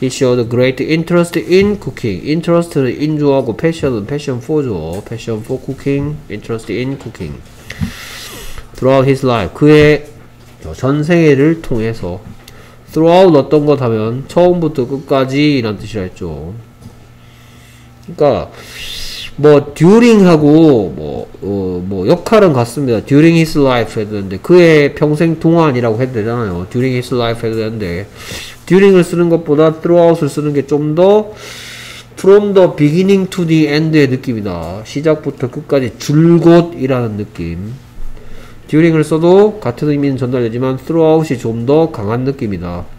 He showed great interest in cooking. interest는 인조하고 passion은 passion for죠. passion for cooking. interest in cooking. throughout his life. 그의 전생애를 통해서 throughout 어떤 것 하면 처음부터 끝까지 이란 뜻이라 했죠. 그러니까 뭐 during하고 뭐, 어, 뭐 역할은 같습니다. during his life 해도 되는데 그의 평생 동안이라고 해도 되잖아요. during his life 해도 되는데 during을 쓰는 것보다 throughout을 쓰는 게 좀 더 from the beginning to the end의 느낌이다. 시작부터 끝까지 줄곧이라는 느낌. during을 써도 같은 의미는 전달되지만 throughout이 좀 더 강한 느낌이다.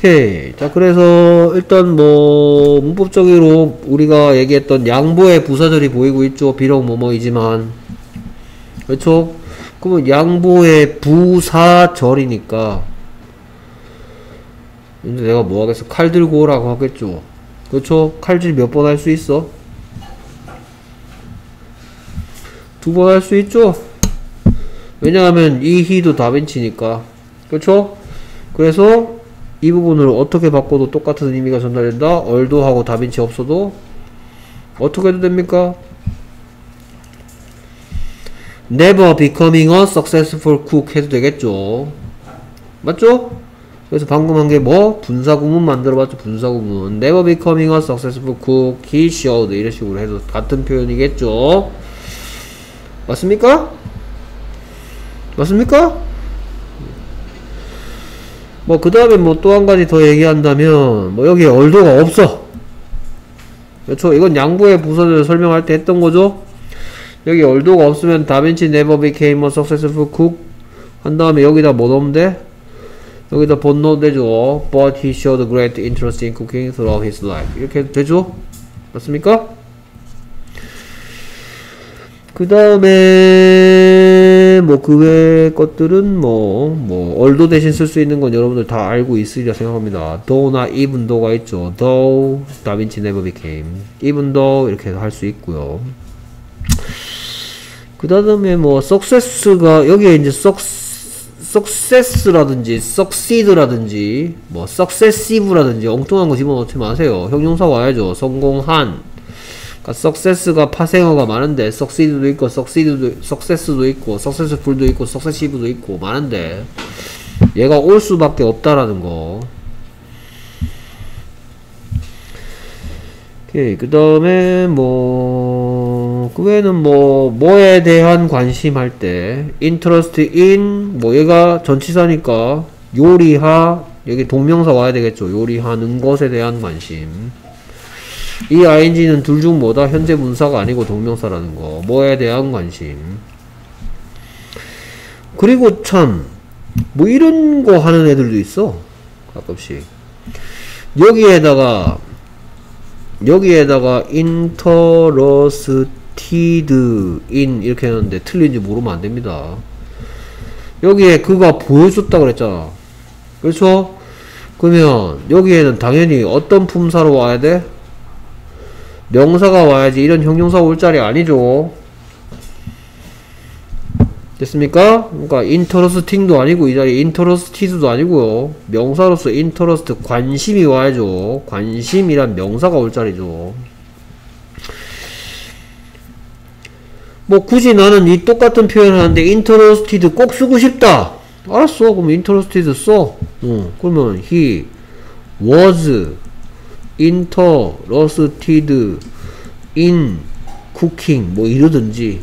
오케이. 자, 그래서 일단 뭐 문법적으로 우리가 얘기했던 양보의 부사절이 보이고 있죠. 비록 뭐뭐이지만. 그렇죠? 그러면 양보의 부사절이니까 근데 내가 뭐 하겠어? 칼 들고 오라고 하겠죠. 그렇죠? 칼질 몇 번 할 수 있어? 두 번 할 수 있죠? 왜냐하면 이 히도 다빈치니까. 그렇죠? 그래서 이 부분을 어떻게 바꿔도 똑같은 의미가 전달된다. 얼도하고 다빈치 없어도 어떻게 해도 됩니까? Never becoming a successful cook 해도 되겠죠. 맞죠? 그래서 방금 한 게 뭐? 분사구문 만들어봤죠. 분사구문. Never becoming a successful cook. He showed. 이런 식으로 해도 같은 표현이겠죠. 맞습니까? 맞습니까? 뭐, 그 다음에 뭐 또 한 가지 더 얘기한다면, 뭐 여기에 얼도가 없어. 그렇죠? 이건 양보의 부서를 설명할 때 했던 거죠? 여기 얼도가 없으면 다빈치 never became a successful cook 한 다음에 여기다 뭐 넣으면 돼? 여기다 본 넣으면 되죠. But he showed great interest in cooking throughout his life. 이렇게 되죠? 맞습니까? 그 다음에 뭐 그 외 것들은 뭐뭐 얼도 대신 쓸 수 있는 건 여러분들 다 알고 있으리라 생각합니다. though나 even though가 있죠. though 다빈치 never became even though 이렇게 할 수 있고요. 그 다음에 뭐 success가 여기에 이제 success라든지 succeed라든지 뭐 successive라든지 엉뚱한 거 집어넣지 마세요. 형용사 와야죠. 성공한 그러니까 success가 파생어가 많은데 succeed도 있고 succeed도 success도 있고 successful도 있고 successive도 있고 많은데 얘가 올 수밖에 없다라는 거. 오케이 그 다음에 뭐, 그 외에는 뭐, 뭐에 대한 관심 할 때, interest in, 뭐, 얘가 전치사니까, 요리하, 여기 동명사 와야 되겠죠. 요리하는 것에 대한 관심. 이 ing는 둘 중 뭐다? 현재 문사가 아니고 동명사라는 거. 뭐에 대한 관심. 그리고 참, 뭐 이런 거 하는 애들도 있어. 가끔씩. 여기에다가, 여기에다가 interested in 이렇게 했는데 틀린지 모르면 안 됩니다. 여기에 그가 보여줬다 그랬잖아. 그렇죠? 그러면 여기에는 당연히 어떤 품사로 와야 돼? 명사가 와야지 이런 형용사 올 자리 아니죠. 됐습니까? 그러니까 interesting도 아니고 이 자리 interested도 아니고요. 명사로서 interest 관심이 와야죠. 관심이란 명사가 올 자리죠. 뭐 굳이 나는 이 똑같은 표현을 하는데 interested 꼭 쓰고 싶다. 알았어. 그럼 interested 써. 어, 그러면 he was interested in cooking 뭐 이러든지.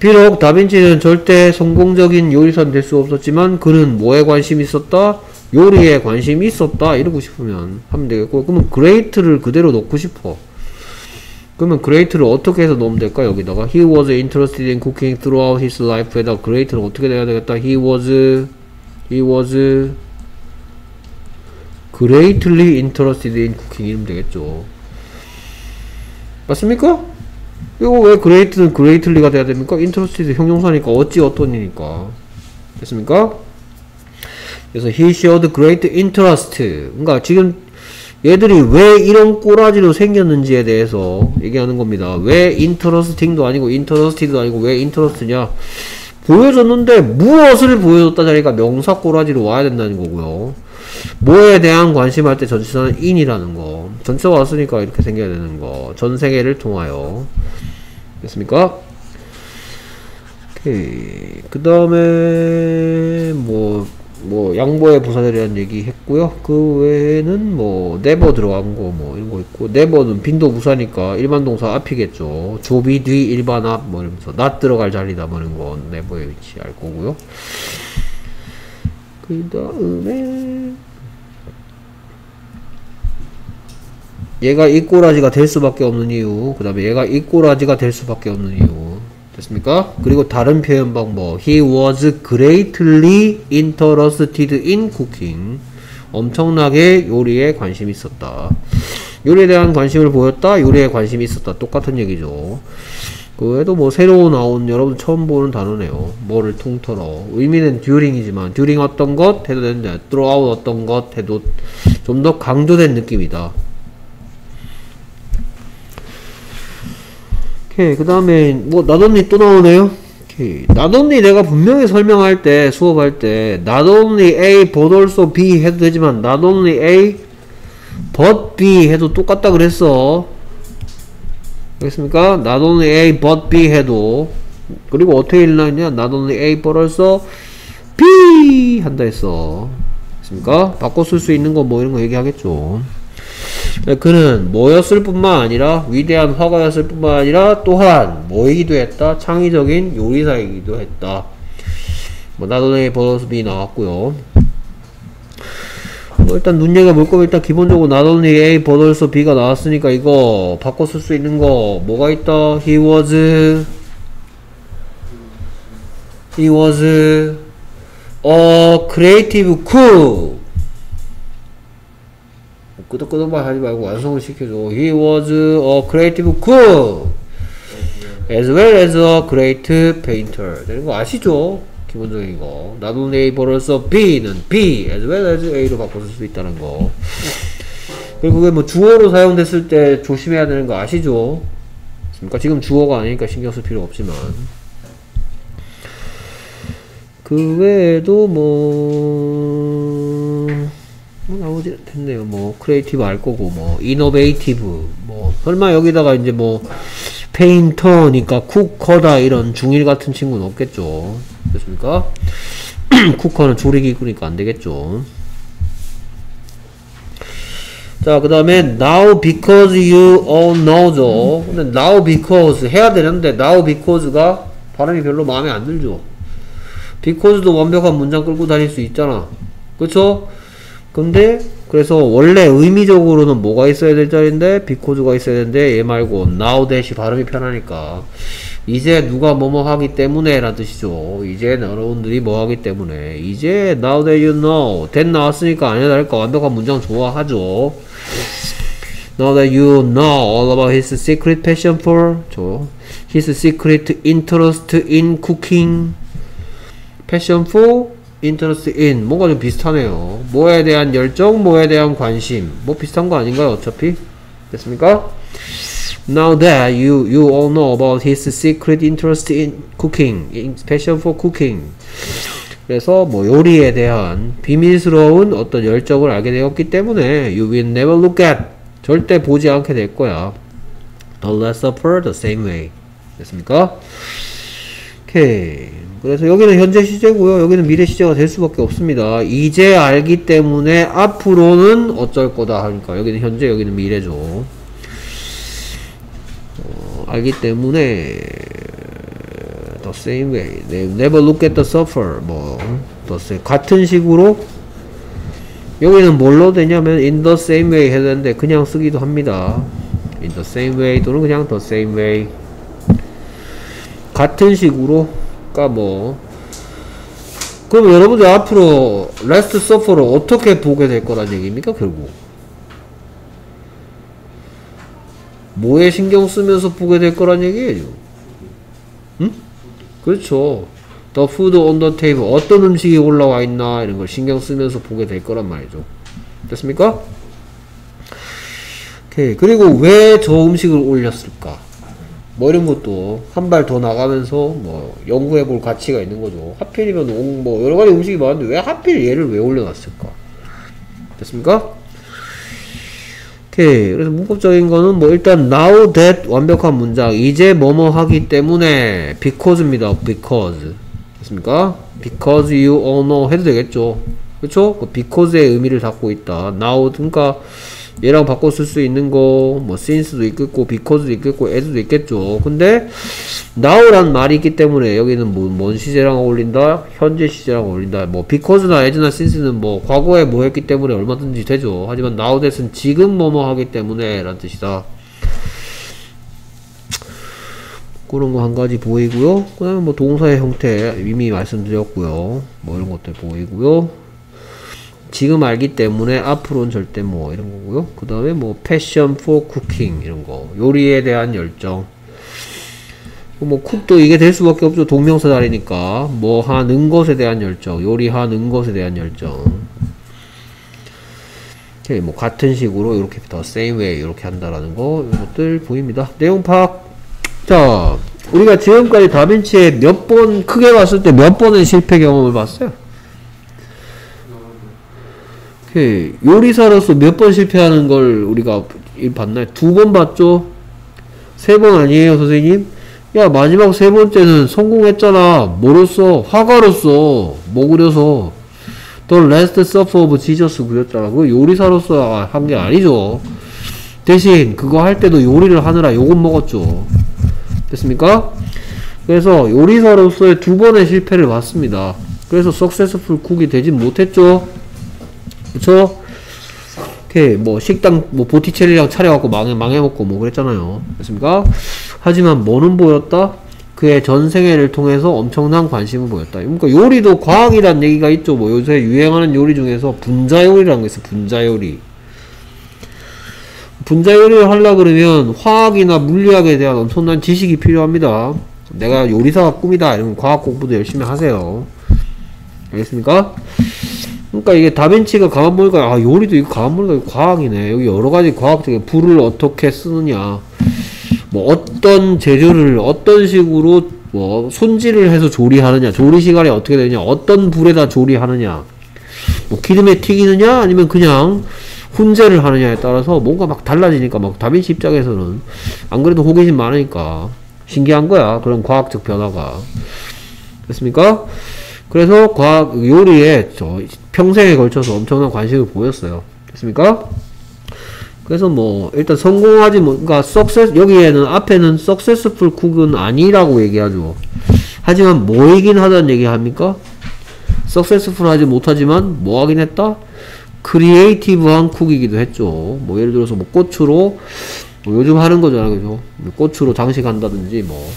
비록 다빈치는 절대 성공적인 요리사는 될 수 없었지만 그는 뭐에 관심이 있었다? 요리에 관심이 있었다. 이러고 싶으면 하면 되겠고. 그러면 great를 그대로 넣고 싶어. 그러면 great를 어떻게 해서 넣으면 될까? 여기다가 he was interested in cooking throughout his life에다 great는 어떻게 돼야 되겠다? he was he was greatly interested in cooking 이러면 되겠죠 맞습니까? 이거 왜 great는 greatly가 돼야 됩니까? interested 형용사니까 어찌 어떤이니까 됐습니까? 그래서 he showed great interest 그러니까 지금 얘들이 왜 이런 꼬라지로 생겼는지에 대해서 얘기하는 겁니다. 왜 interesting도 아니고 interested도 아니고 왜 interest냐 보여줬는데 무엇을 보여줬다자니까 명사 꼬라지로 와야 된다는 거고요. 뭐에 대한 관심할 때 전치사는 in이라는 거. 전치사 왔으니까 이렇게 생겨야 되는 거. 전 세계를 통하여. 됐습니까? 오케이. 그 다음에, 뭐, 뭐, 양보의 부사들이라는 얘기 했고요. 그 외에는 뭐, never 들어간 거, 뭐, 이런 거 있고, never는 빈도 부사니까 일반 동사 앞이겠죠. 조비 뒤 일반 앞, 뭐 이러면서, not 들어갈 자리다, 뭐 이런 건 never의 위치 알 거고요. 그 다음에, 얘가 이 꼬라지가 될 수밖에 없는 이유 그 다음에 얘가 이 꼬라지가 될 수밖에 없는 이유. 됐습니까? 그리고 다른 표현 방법. He was greatly interested in cooking. 엄청나게 요리에 관심이 있었다. 요리에 대한 관심을 보였다? 요리에 관심이 있었다. 똑같은 얘기죠. 그 외에도 뭐 새로 나온 여러분 처음 보는 단어네요. 뭐를 통틀어. 의미는 during이지만 during 어떤 것 해도 되는데 throughout 어떤 것 해도 좀 더 강조된 느낌이다 오케이 그 다음에 뭐 나돈니 또 나오네요. 오케이. 나돈니 내가 분명히 설명할 때 수업할 때 only A but also B 해도 되지만 only A but B 해도 똑같다 그랬어. 알겠습니까? only A but B 해도. 그리고 어떻게 not only A but also B 한다 했어. 됐습니까? 바꿔 쓸 수 있는 거 뭐 이런 거 얘기하겠죠 그는 뭐였을 뿐만 아니라 위대한 화가였을 뿐만 아니라 또한 뭐이기도 했다 창의적인 요리사이기도 했다. 뭐 나도네 버섯비 나왔고요. 뭐 일단 눈여겨볼 거면 일단 기본적으로 나도네 A 버덜서 B가 나왔으니까 이거 바꿔 쓸 수 있는 거 뭐가 있다? He was He was a creative cook 끄덕끄덕만 하지 말고 완성을 시켜줘. He was a creative cook as well as a great painter. 되는 거 아시죠? 기본적인 거. 나도 네이버로서 B는 B as well as A로 바꿔줄 수 있다는 거. 그리고 그게 뭐 주어로 사용됐을 때 조심해야 되는 거 아시죠? 그러니까 지금 주어가 아니니까 신경 쓸 필요 없지만. 그 외에도 뭐, 뭐 나오지 됐네요. 뭐 creative 알 거고 뭐 innovative 뭐 설마 여기다가 이제 뭐 painter니까 cooker다 이런 중1 같은 친구는 없겠죠. 됐습니까? [clears throat] cooker는 조리기구니까 안 되겠죠. 자, 그 다음에 now because you all know죠. 근데 now because 해야 되는데 now because가 발음이 별로 마음에 안 들죠. because도 완벽한 문장 끌고 다닐 수 있잖아. 그쵸? 근데 그래서 원래 의미적으로는 뭐가 있어야 될 자리인데 비코즈가 있어야 되는데 얘 말고 now 대시 발음이 편하니까 이제 누가 뭐뭐 하기 때문에 라는 뜻이죠 이제 여러분들이 뭐 하기 때문에 이제 now that you know that 나왔으니까 아니야 다를까 완벽한 문장 좋아하죠 now that you know all about his secret passion for 저 his secret interest in cooking passion for interest in 뭔가 좀 비슷하네요 뭐에 대한 열정 뭐에 대한 관심 뭐 비슷한 거 아닌가요 어차피 됐습니까 now that you you all know about his secret interest in cooking in passion for cooking 그래서 뭐 요리에 대한 비밀스러운 어떤 열정을 알게 되었기 때문에 you will never look at 절대 보지 않게 될 거야 the last supper the same way 됐습니까 오케이 그래서 여기는 현재 시제고요. 여기는 미래 시제가 될 수밖에 없습니다. 이제 알기 때문에 앞으로는 어쩔 거다 하니까 여기는 현재 여기는 미래죠. 어, 알기 때문에 the same way, never look at the suffer 뭐 the same 같은 식으로 여기는 뭘로 되냐면 in the same way 해야 되는데 그냥 쓰기도 합니다. in the same way 또는 그냥 the same way 같은 식으로 까 뭐. 그럼 여러분들 앞으로 last suffer를 어떻게 보게 될 거란 얘기입니까 결국? 뭐에 신경 쓰면서 보게 될 거란 얘기예요. 응? 그렇죠. Food on the table. 어떤 음식이 올라와 있나 이런 걸 신경 쓰면서 보게 될 거란 말이죠. 됐습니까? 오케이. 그리고 왜 저 음식을 올렸을까 뭐 이런 것도 한 발 더 나가면서 뭐 연구해 볼 가치가 있는 거죠. 하필이면 옹- 뭐 여러 가지 음식이 많은데 왜 하필 얘를 왜 올려놨을까? 됐습니까? 오케이. 그래서 문법적인 거는 뭐 일단 now that 완벽한 문장. 이제 뭐뭐 하기 때문에 because입니다. because. 됐습니까? because you all know 해도 되겠죠. 그쵸? 그 because의 의미를 담고 있다. now 그러니까 얘랑 바꿔 쓸 수 있는 거, 뭐, since도 있겠고, because도 있겠고, as도 있겠죠. 근데, now란 말이 있기 때문에 여기는 뭐, 뭔 시제랑 어울린다? 현재 시제랑 어울린다. 뭐, because나 as나 since는 뭐, 과거에 뭐 했기 때문에 얼마든지 되죠. 하지만 now that은 지금 뭐뭐 하기 때문에 라는 뜻이다. 그런 거 한 가지 보이고요. 그 다음에 뭐, 동사의 형태 이미 말씀드렸고요. 뭐, 이런 것들 보이고요. 지금 알기 때문에 앞으로는 절대 뭐 이런 거고요. 그 다음에 뭐 패션 for cooking 이런 거 요리에 대한 열정 뭐 쿡도 이게 될 수밖에 없죠. 동명사 자리니까 뭐 하는 것에 대한 열정 요리하는 것에 대한 열정 뭐 같은 식으로 이렇게 더 same way 이렇게 한다라는 거 이것들 보입니다. 내용 파악 자 우리가 지금까지 다빈치에 몇번 크게 봤을 때 몇 번의 실패 경험을 봤어요. 오케이. 요리사로서 몇 번 실패하는 걸 우리가 일 봤나요? 두 번 봤죠? 세 번 아니에요, 선생님? 야, 마지막 세 번째는 성공했잖아. 뭐로써? 화가로서. 뭐 그려서? The Last Supper of Jesus 그렸잖아. 그거 요리사로서 한 게 아니죠. 대신 그거 할 때도 요리를 하느라 욕은 먹었죠. 됐습니까? 그래서 요리사로서의 두 번의 실패를 봤습니다. 그래서 석세스풀 쿡이 되진 못했죠. 그쵸? 오케이, 뭐, 식당, 뭐, 보티첼리랑 차려갖고 망해, 망해먹고 뭐 그랬잖아요. 됐습니까? 하지만 뭐는 보였다? 그의 전생애를 통해서 엄청난 관심을 보였다. 그러니까 요리도 과학이란 얘기가 있죠. 뭐, 요새 유행하는 요리 중에서 분자 요리라는 게 있어, 분자 요리. 분자 요리를 하려 그러면 화학이나 물리학에 대한 엄청난 지식이 필요합니다. 내가 요리사가 꿈이다. 이러면 과학 공부도 열심히 하세요. 알겠습니까? 그러니까 이게 다빈치가 가만 보니까 아 요리도 이거 보니까 이거 과학이네. 여기 여러 가지 과학적인 불을 어떻게 쓰느냐. 뭐 어떤 재료를 어떤 식으로 뭐 손질을 해서 조리하느냐. 조리 시간이 어떻게 되느냐. 어떤 불에다 조리하느냐. 뭐 기름에 튀기느냐. 아니면 그냥 훈제를 하느냐에 따라서 뭔가 막 달라지니까 막 다빈치 입장에서는 안 그래도 호기심 많으니까. 신기한 거야. 그런 과학적 변화가. 됐습니까? 그래서 과학 요리에 저 평생에 걸쳐서 엄청난 관심을 보였어요. 됐습니까? 그래서 뭐 일단 성공하지 뭐 그러니까 석세스 여기에는 앞에는 successful cook은 아니라고 얘기하죠. 하지만 뭐이긴 하다는 얘기 합니까? successful 하지 못하지만 뭐 하긴 했다? creative한 cook이기도 했죠. 뭐 예를 들어서 뭐 꽃으로 뭐 요즘 하는 거잖아요, 그죠? 꽃으로 장식한다든지 뭐.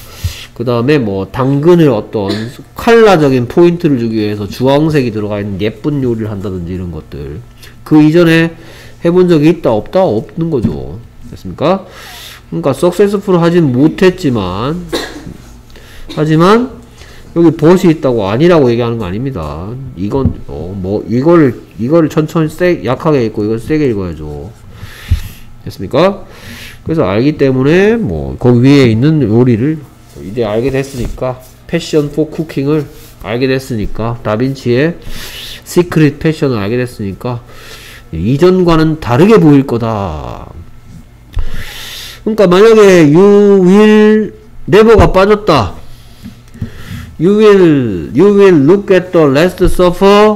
그 다음에 뭐 당근을 어떤 칼라적인 포인트를 주기 위해서 주황색이 들어가 있는 예쁜 요리를 한다든지 이런 것들. 그 이전에 해본 적이 있다 없다? 없는 거죠. 됐습니까? 그러니까 successful 하진 못했지만 하지만 여기 벗이 있다고 아니라고 얘기하는 거 아닙니다. 이건 어, 뭐 이거를 이거를 천천히 세 약하게 읽고 이걸 세게 읽어야죠. 됐습니까? 그래서 알기 때문에 뭐 거기 위에 있는 요리를 이제 알게 됐으니까 passion for cooking을 알게 됐으니까 다빈치의 secret passion을 알게 됐으니까 이전과는 다르게 보일 거다. 그러니까 만약에 will never가 빠졌다. You will you will.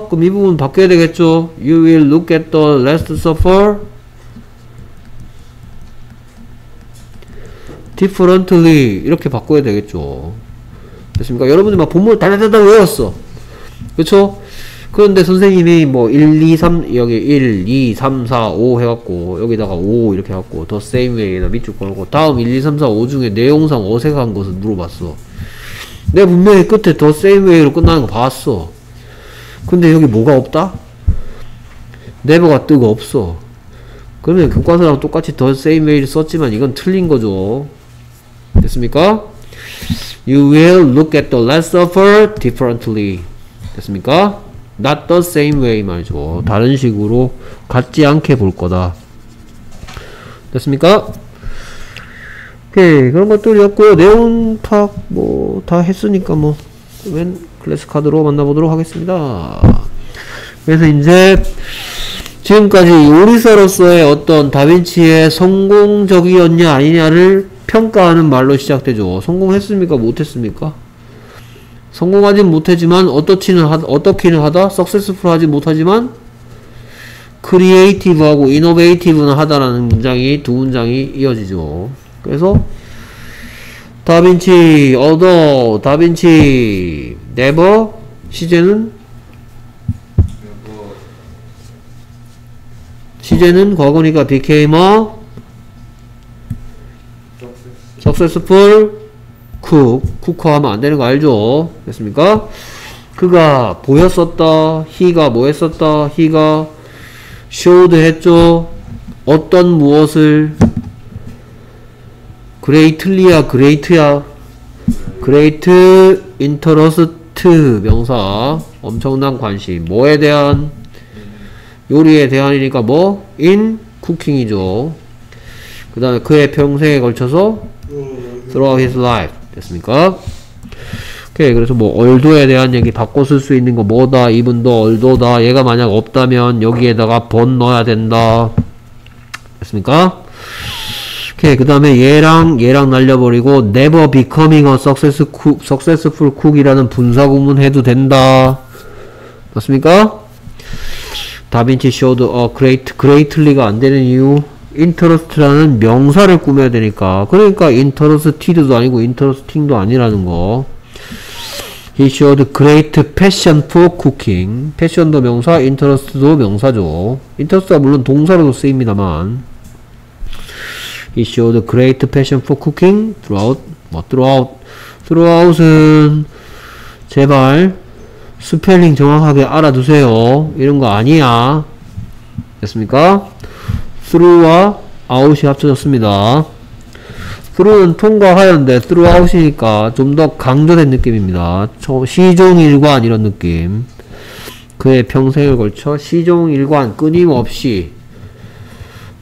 그럼 이 부분 바뀌어야 되겠죠. You will look. Differently 이렇게 바꿔야 되겠죠. 됐습니까? 여러분들 막 본문을 달달달달 외웠어. 그쵸? 그런데 선생님이 뭐 1, 2, 3 여기 1, 2, 3, 4, 5 해갖고 여기다가 5 이렇게 해갖고 더 same way에다 밑줄 걸고 다음 1, 2, 3, 4, 5 중에 내용상 어색한 것을 물어봤어. 내가 분명히 끝에 더 same way로 끝나는 거 봤어. 근데 여기 뭐가 없다? never가 뜨고 없어. 그러면 교과서랑 똑같이 더 same way를 썼지만 이건 틀린 거죠. 됐습니까? You will look at the last suffer differently. 됐습니까? Not the same way 말이죠. 다른 식으로 같지 않게 볼 거다. 됐습니까? 오케이 그런 것들이었고요. 내용 파악 뭐다 했으니까 뭐맨 클래스 카드로 만나보도록 하겠습니다. 그래서 이제 지금까지 요리사로서의 어떤 다빈치의 성공적이었냐 아니냐를 평가하는 말로 시작되죠. 성공했습니까? 못했습니까? 성공하진 못했지만 어떻지는 하, 어떻기는 하다 석세스풀 하지 못하지만 크리에이티브하고 이노베이티브는 하다라는 문장이 두 문장이 이어지죠. 그래서 다빈치 although 다빈치 never 시제는 시제는 과거니까 became a successful cook 쿠커하면 안 되는 거 알죠? 됐습니까? 그가 보였었다. he가 뭐 했었다. he가 showed 했죠. 어떤 무엇을 greatly야 great야 great interest 명사 엄청난 관심 뭐에 대한 요리에 대한이니까 뭐 in cooking이죠. 그 다음에 그의 평생에 걸쳐서 throughout his life 됐습니까? 오케이 그래서 뭐 얼도에 대한 얘기 바꿔 쓸 수 있는 거 뭐다 이분도 얼도다 얘가 만약 없다면 여기에다가 번 넣어야 된다 됐습니까? 오케이 그 다음에 얘랑 얘랑 날려버리고 never becoming a success cook, successful cook이라는 분사 구문 해도 된다 맞습니까? 다빈치 showed a great, greatly가 안 되는 이유 interest라는 명사를 꾸며야 되니까 그러니까 interested도 아니고 interesting도 아니라는 거 He showed great passion for cooking passion도 명사, interest도 명사죠 interest가 물론 동사로도 쓰입니다만 He showed great passion for cooking throughout 뭐 throughout throughout은 제발 스펠링 정확하게 알아두세요 이런 거 아니야 됐습니까? Through와 out이 합쳐졌습니다. through는 통과하였는데 throughout이니까 좀 더 강조된 느낌입니다. 시종일관 이런 느낌. 그의 평생을 걸쳐 시종일관 끊임없이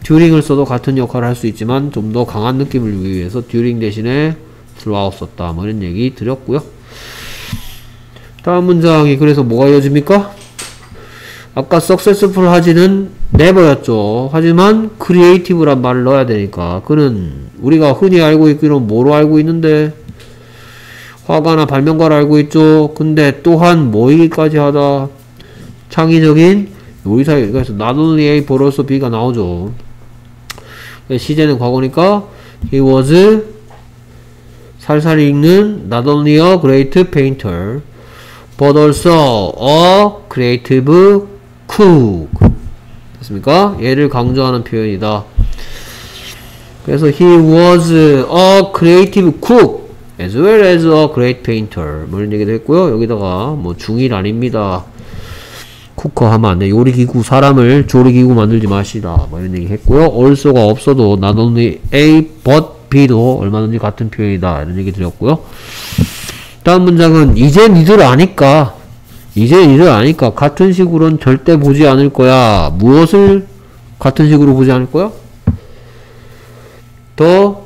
during을 써도 같은 역할을 할 수 있지만 좀 더 강한 느낌을 주기 위해서 during 대신에 throughout 썼다. 뭐 이런 얘기 드렸고요. 다음 문장이 그래서 뭐가 이어집니까? 아까 successful 하지는 never였죠. 하지만 creative란 말을 넣어야 되니까 그는 우리가 흔히 알고 있기로는 뭐로 알고 있는데 화가나 발명가를 알고 있죠. 근데 또한 뭐이기까지 하다 창의적인 요리사 그래서 not only A but also B가 나오죠. 시제는 과거니까 he was 살살 읽는 not only a great painter but also a creative cook 됐습니까? 얘를 강조하는 표현이다. 그래서 he was a creative cook as well as a great painter 뭐 이런 얘기도 했고요. 여기다가 뭐 중일 아닙니다. 쿠커 하면 안 돼. 요리기구 사람을 조리기구 만들지 마시다. 뭐 이런 얘기 했고요. also가 없어도 not only A but B도 얼마든지 같은 표현이다. 이런 얘기 드렸고요. 다음 문장은 이제 니들 아니까 이제 니들 아니까 같은 식으로는 절대 보지 않을 거야. 무엇을 같은 식으로 보지 않을 거야? 더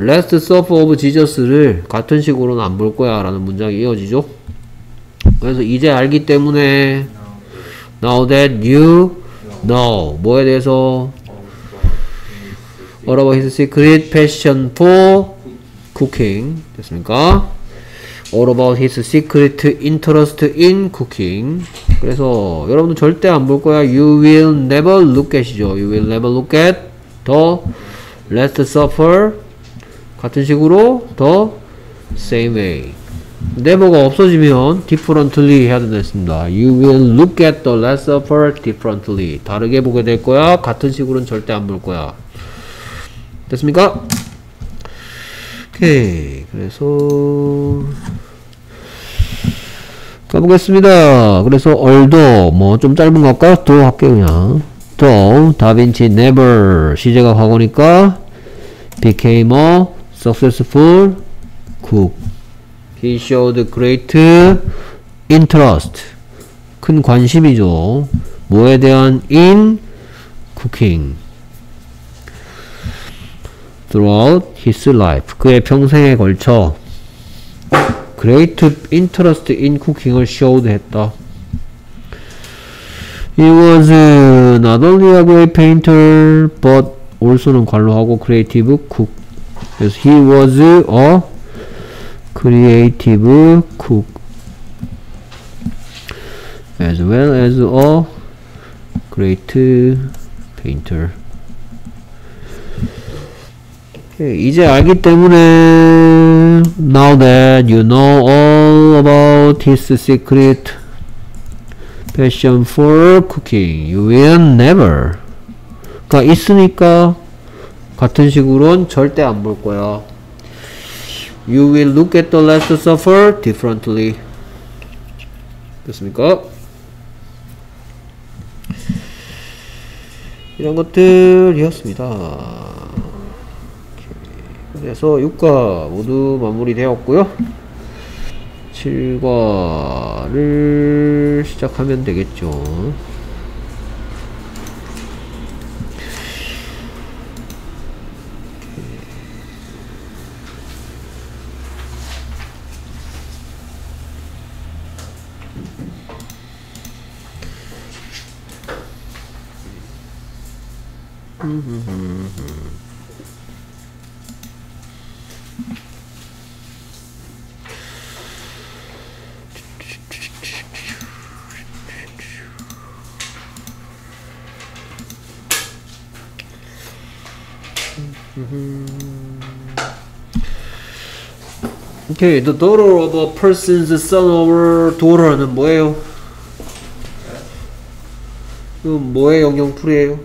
Last Supper of Jesus를 같은 식으로는 안 볼 거야 라는 문장이 이어지죠. 그래서 이제 알기 때문에 Now that you know 뭐에 대해서 What about his secret passion for cooking 됐습니까? All about his secret interest in cooking 그래서 여러분들 절대 안 볼 거야 You will never look at이죠 You will never look at the last supper 같은 식으로 the same way never가 없어지면 differently 해야 된다 했습니다. You will look at the last supper differently. 다르게 보게 될 거야. 같은 식으로는 절대 안 볼 거야. 됐습니까? 오케이. 그래서 가보겠습니다. 그래서 얼도 뭐 좀 짧은 거 할까? 도 할게요 그냥. 도 다빈치 never 시제가 과거니까 became a successful cook. He showed great interest. 큰 관심이죠. 뭐에 대한 in cooking. Throughout his life. 그의 평생에 걸쳐 great interest in cooking을 showed 했다. He was not only a great painter, but also는 관로하고 creative cook. 그래서 he was a creative cook as well as a great painter. 이제 알기 때문에 now that you know all about his secret passion for cooking, you will never. 그러니까 있으니까 같은 식으로는 절대 안 볼 거야. You will look at the Last Supper differently. 됐습니까? 이런 것들이었습니다. 그래서 6과 모두 마무리되었고요. 7과를 시작하면 되겠죠. 오케이, the daughter of a person's son or daughter는 뭐예요? 이건 뭐의 영영풀이에요?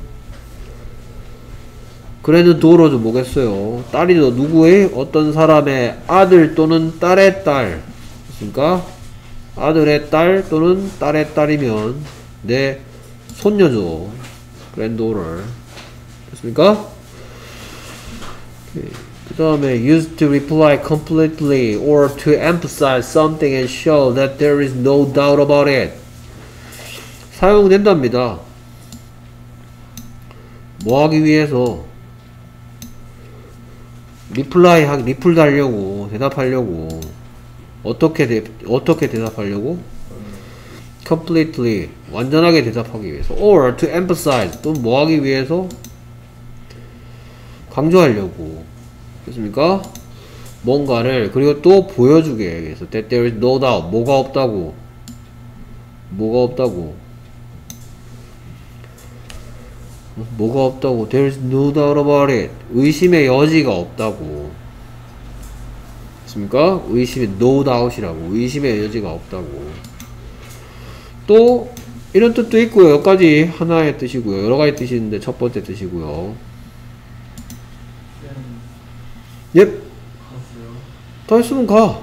그래도 daughter도 뭐겠어요? 딸이도 누구의? 어떤 사람의 아들 또는 딸의 딸. 그러니까 아들의 딸 또는 딸의 딸이면 내 손녀죠. granddaughter. 됐습니까? 그 다음에 used to reply completely or to emphasize something and show that there is no doubt about it. 사용된답니다. 뭐 하기 위해서 리플라이 하기 리플 달려고 대답하려고 어떻게 대, 어떻게 대답하려고 completely 완전하게 대답하기 위해서 or to emphasize 또 뭐 하기 위해서 강조하려고. 됐습니까? 뭔가를 그리고 또 보여주게 위해서 that there is no doubt 뭐가 없다고. 뭐가 없다고. 뭐가 없다고. there is no doubt about it 의심의 여지가 없다고. 됐습니까? 의심의 no doubt이라고. 의심의 여지가 없다고. 또 이런 뜻도 있고요. 여기까지 하나의 뜻이고요. 여러가지 뜻이 있는데 첫 번째 뜻이고요 예. 다 했으면 가.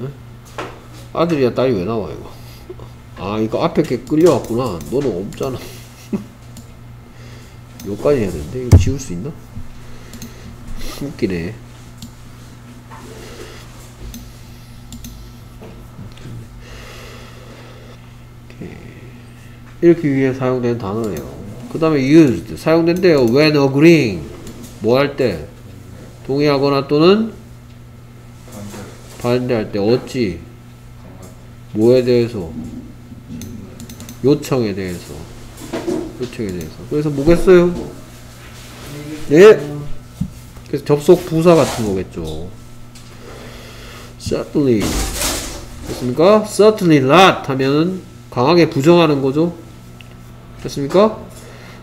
응? 아들이야 딸이 왜 나와 이거? 아 이거 앞에 게 끌려왔구나. 너는 없잖아. [laughs] 여기까지 해야 되는데 이거 지울 수 있나? 웃기네. 이렇게 위해 사용된 단어예요. 그 다음에 used 사용된대요. when agreeing. 뭐 할 때? 동의하거나 또는 반대할 때. 어찌? 뭐에 대해서? 요청에 대해서. 요청에 대해서. 그래서 뭐겠어요? 네 그래서 접속 부사 같은 거겠죠. Certainly. 됐습니까? certainly not 하면은 강하게 부정하는 거죠. 됐습니까?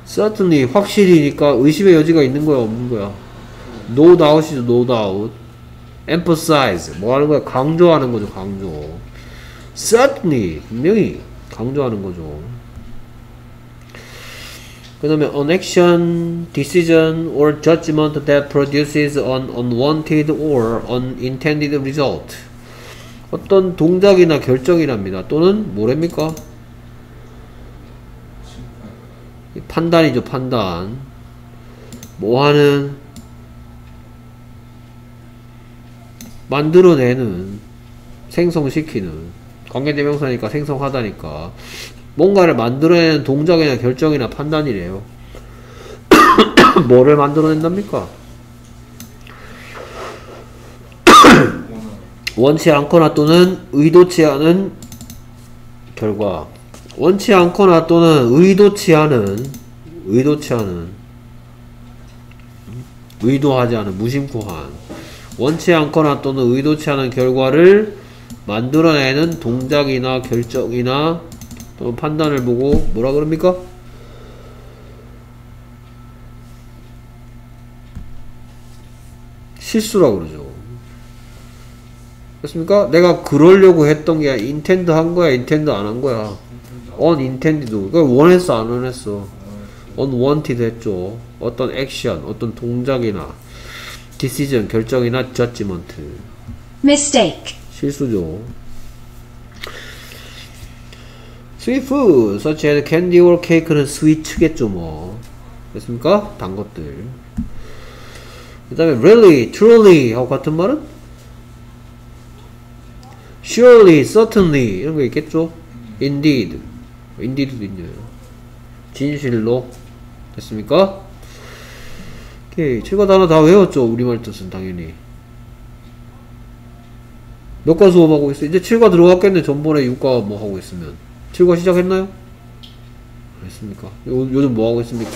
Certainly 확실히니까 의심의 여지가 있는 거야 없는 거야 no doubt이죠 no doubt emphasize 뭐 하는 거야? 강조하는 거죠. 강조. certainly 분명히 강조하는 거죠. 그 다음에 an action, decision or judgment that produces an unwanted or unintended result. 어떤 동작이나 결정이랍니다. 또는 뭐랍니까? 판단이죠, 판단. 뭐 하는 만들어내는 생성시키는 관계대명사니까 생성하다니까 뭔가를 만들어내는 동작이나 결정이나 판단이래요. [coughs] 뭐를 만들어낸답니까? [coughs] 원치 않거나 또는 의도치 않은 결과 원치 않거나 또는 의도치 않은 의도치 않은 의도하지 않은 무심코한 원치 않거나 또는 의도치 않은 결과를 만들어내는 동작이나 결정이나 또 판단을 보고 뭐라 그럽니까? 실수라 그러죠. 그렇습니까? 내가 그러려고 했던 게 intend 한 거야, intend 안 한 거야. Unintended. 그 원했어, 안 원했어. unwanted 했죠. 어떤 액션, 어떤 동작이나 decision, 결정이나 judgment. mistake, 실수죠. sweet food, such as candy or cake는 sweet겠죠, 뭐. 됐습니까? 단 것들. 그 다음에 really, truly 하고 같은 말은? surely, certainly 이런 거 있겠죠? indeed, indeed도 있네요. 진실로 됐습니까? 오케이, 출과 단어 다 외웠죠? 우리말 뜻은 당연히. 몇 과 수업하고 있어? 이제 7과 들어갔겠네. 전번에 6과 뭐 하고 있으면. 7과 시작했나요? 했습니까? 요, 요즘 뭐 하고 있습니까?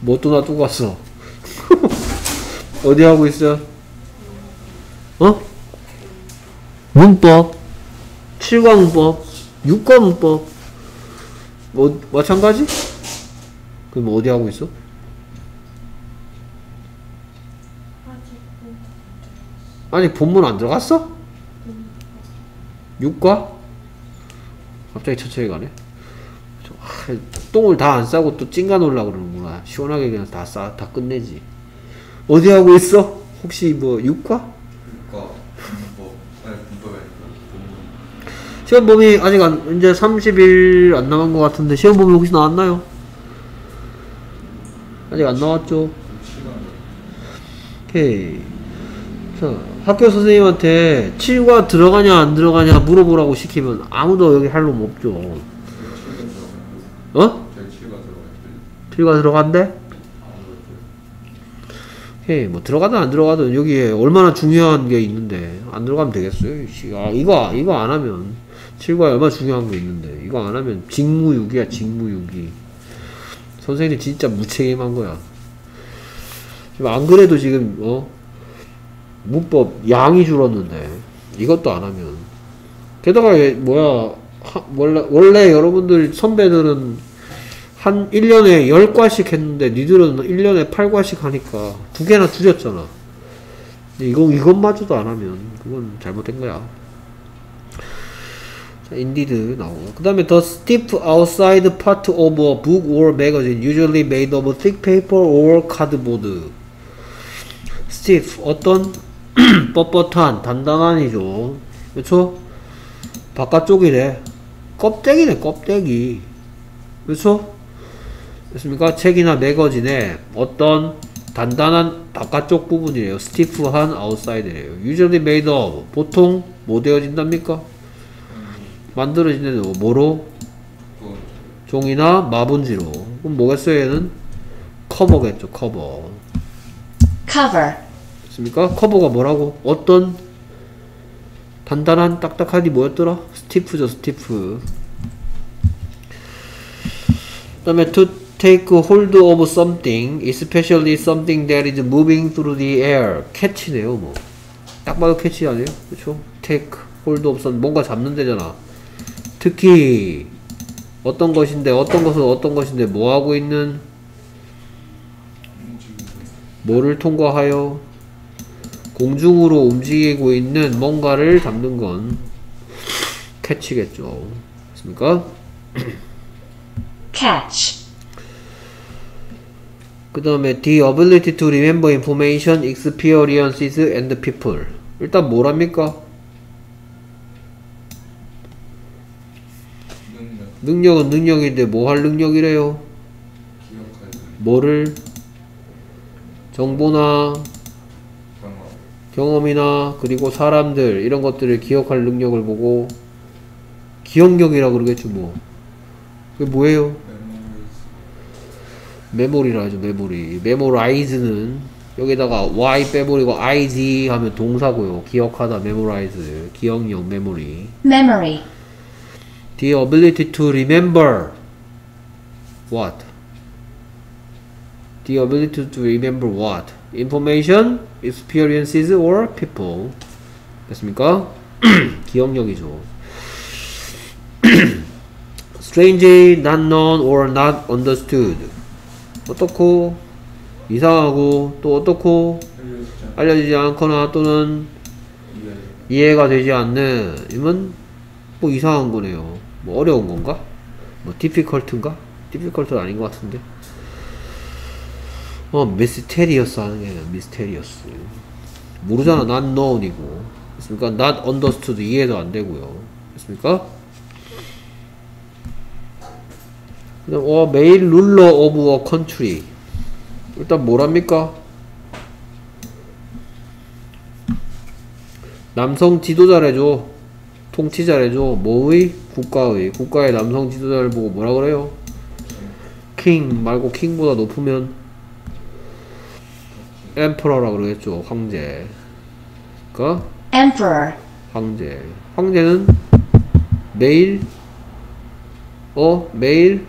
뭐또 놔두고 왔어? [laughs] 어디 하고 있어요? 어? 문법. 7과 문법. 6과 문법. 뭐, 마찬가지? 그럼 어디 하고 있어? 아니 본문 안 들어갔어? 6과? 갑자기 천천히 가네 저, 하, 똥을 다 안 싸고 또 찡가 놓으려고 그러는구나 시원하게 그냥 다 싸, 다 끝내지 어디 하고 있어? 혹시 뭐 6과? 시험 범위 아직 안, 이제 30일 안 남은 것 같은데 시험 범위 혹시 나왔나요? 아직 안 나왔죠? 오케이. 자, 학교 선생님한테 7과 들어가냐 안 들어가냐 물어보라고 시키면 아무도 여기 할 놈 없죠. 어? 7과 들어간대? 오케이, 뭐 들어가든 안 들어가든 여기에 얼마나 중요한 게 있는데 안 들어가면 되겠어요. 씨, 아, 이거 이거 안 하면 7과에 얼마나 중요한 게 있는데 이거 안 하면 직무유기야 직무유기. 선생님 진짜 무책임한 거야. 지금 안 그래도 지금 어 문법 양이 줄었는데 이것도 안 하면 게다가 얘 뭐야 하- 원래 원래 여러분들 선배들은 한 1년에 10과씩 했는데 니들은 1년에 8과씩 하니까 두 개나 줄였잖아. 이거 이것마저도 안 하면 그건 잘못된 거야. 자, indeed 나오고. 그 다음에 the stiff outside part of a book or magazine usually made of thick paper or cardboard. stiff 어떤 뻣뻣한 단단한이죠. 그렇죠? 바깥쪽이래. 껍데기네 껍데기. 그렇죠? 됐습니까? 책이나 매거진에 어떤 단단한 바깥쪽 부분이래요. 스티프한 아웃사이드래요. usually made of 보통 뭐 되어진답니까? 만들어진다는 뭐로? 그건 종이나 마분지로. 그럼 뭐겠어요? 얘는 커버겠죠. 커버. cover, 됐습니까? 커버가 뭐라고? 어떤 단단한 딱딱하니 뭐였더라? stiff죠, stiff. 그 다음에 to take hold of something, especially something that is moving through the air. catch네요, 뭐. 딱 봐도 캐치 아니에요? 그쵸? take hold of something. 뭔가 잡는 데잖아. 특히, 어떤 것인데, 어떤 것은 어떤 것인데, 뭐 하고 있는, 뭐를 통과하여, 공중으로 움직이고 있는 뭔가를 잡는 건 캐치겠죠. 맞습니까? catch, 그 다음에 the ability to remember information, experiences, and people. 일단 뭐랍니까? 능력 능력은 능력인데 뭐 할 능력이래요? 뭐를? 정보나 경험 경험이나 그리고 사람들 이런 것들을 기억할 능력을 보고 기억력이라 그러겠죠 뭐. 그게 뭐예요? 메모리라 하죠 메모리. 메모라이즈는 여기다가 y 빼버리고 id 하면 동사고요. 기억하다 메모라이즈 기억력 메모리. memory, The ability to remember what? The ability to remember what? Information, experiences, or people. 됐습니까? 기억력이죠. Strange, not known, or not understood. 어떻고, 이상하고, 또 어떻고, 알려지지 않거나 또는 이해 이해가 되지 않는 이면 뭐 이상한 거네요. 뭐 어려운 건가? 뭐 difficult인가? difficult 아닌 것 같은데. 어, mysterious 하는 게 아니라 mysterious. 모르잖아. not known이고. 됐습니까? not understood 이해도 안 되고요. 됐습니까? 그다음 a male ruler of a country. 일단 뭐랍니까? 남성 지도자래죠. 통치자래죠. 뭐의? 국가의. 국가의 남성 지도자를 보고 뭐라 그래요? king 말고 king보다 높으면 emperor라 그러겠죠. 황제. 그니까 emperor, 황제. 황제는 male a male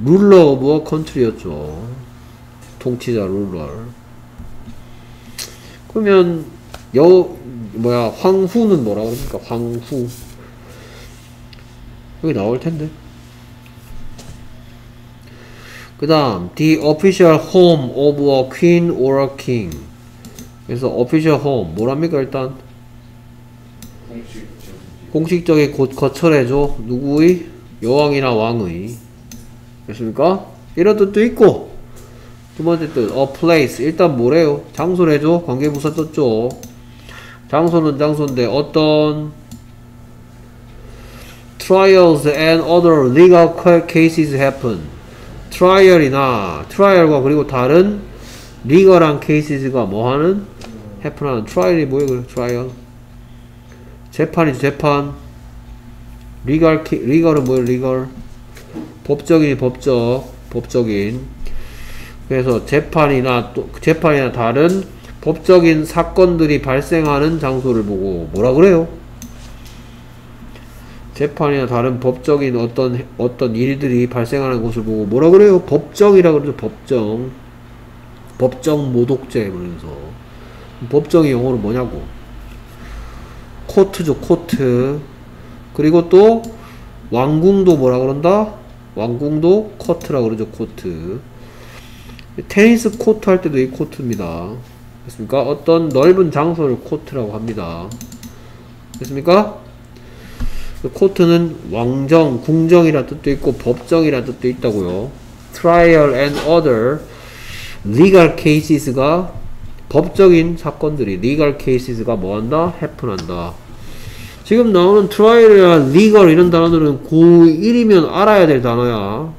ruler of a country였죠. 통치자 ruler. 그러면 여 뭐야 황후는 뭐라 그럽니까? 황후. 여기 나올 텐데. 그 다음 the official home of a queen or a king. 그래서 official home 뭐랍니까 일단 공식 공식적인 곳 거처래죠. 누구의? 여왕이나 왕의. 됐습니까? 이런 뜻도 있고 두 번째 뜻 a place 일단 뭐래요? 장소래죠. 관계부사 떴죠. 장소는 장소인데 어떤 trials and other legal cases happen. trial이나 trial과 그리고 다른 legal한 case가 뭐하는 happen하는 trial이 뭐예요? 그래 trial 재판이죠 재판 legal 키, legal은 뭐예요 legal 법적인 법적 법적인 그래서 재판이나 또 재판이나 다른 법적인 사건들이 발생하는 장소를 보고 뭐라 그래요? 재판이나 다른 법적인 어떤 어떤 일들이 발생하는 곳을 보고 뭐라 그래요? 법정이라 그러죠. 법정. 법정 모독죄 그러면서 법정이 영어로 뭐냐고? court죠. court. 그리고 또 왕궁도 뭐라 그런다? 왕궁도 court라 그러죠. 코트. 테니스 코트 할 때도 이 court입니다. 됐습니까? 어떤 넓은 장소를 court라고 합니다. 됐습니까? 그 코트는 왕정, 궁정이라 뜻도 있고 법정이라 뜻도 있다고요. trial and other legal cases가 법적인 사건들이 legal cases가 뭐한다? happen한다. 지금 나오는 trial이나 legal 이런 단어들은 고1이면 알아야 될 단어야.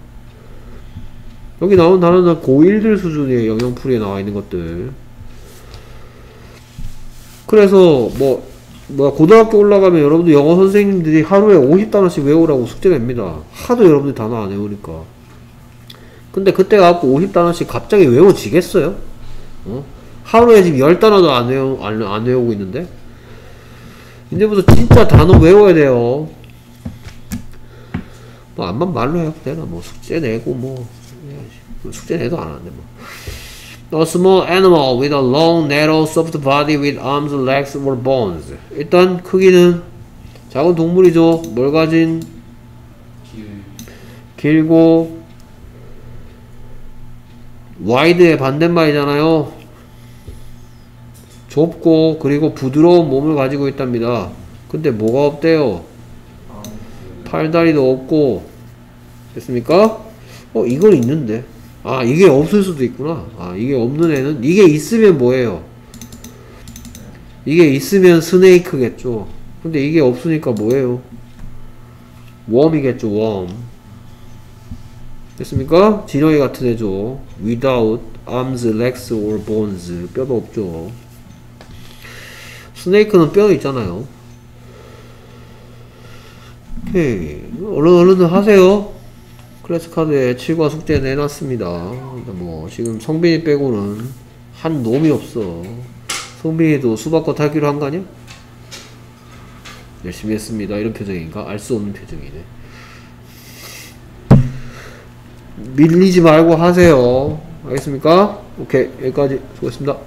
여기 나온 단어는 고1들 수준의 영영풀이에 나와 있는 것들. 그래서 뭐 뭐 고등학교 올라가면 여러분들 영어 선생님들이 하루에 50단어씩 외우라고 숙제 냅니다. 하도 여러분들 단어 안 외우니까. 근데 그때 갖고 50단어씩 갑자기 외워지겠어요? 어? 하루에 지금 10단어도 안 외우, 안, 안 외우고 있는데? 이제부터 진짜 단어 외워야 돼요. 뭐, 암만 말로 해도 되나? 뭐, 숙제 내고, 뭐, 숙제 내도 안 하는데, 뭐. A small animal with a long, narrow, soft body with arms, legs, or bones. 일단 크기는 작은 동물이죠. 뭘 가진 길 길고 wide의 반대말이잖아요. 좁고 그리고 부드러운 몸을 가지고 있답니다. 근데 뭐가 없대요? 팔다리도 없고 됐습니까? 어 이건 있는데 아 이게 없을 수도 있구나. 아 이게 없는 애는 이게 있으면 뭐예요? 이게 있으면 스네이크겠죠. 근데 이게 없으니까 뭐예요? 웜이겠죠 웜. 됐습니까? 진영이 같은 애죠. Without arms, legs or bones. 뼈도 없죠. 스네이크는 뼈 있잖아요. 오케이. 얼른 얼른 하세요 클래스 카드에 7과 숙제 내놨습니다. 뭐 지금 성빈이 빼고는 한 놈이 없어. 성빈이도 수박과 탈기로 한 거 아니야? 열심히 했습니다. 이런 표정인가? 알 수 없는 표정이네. 밀리지 말고 하세요. 알겠습니까? 오케이. 여기까지. 수고했습니다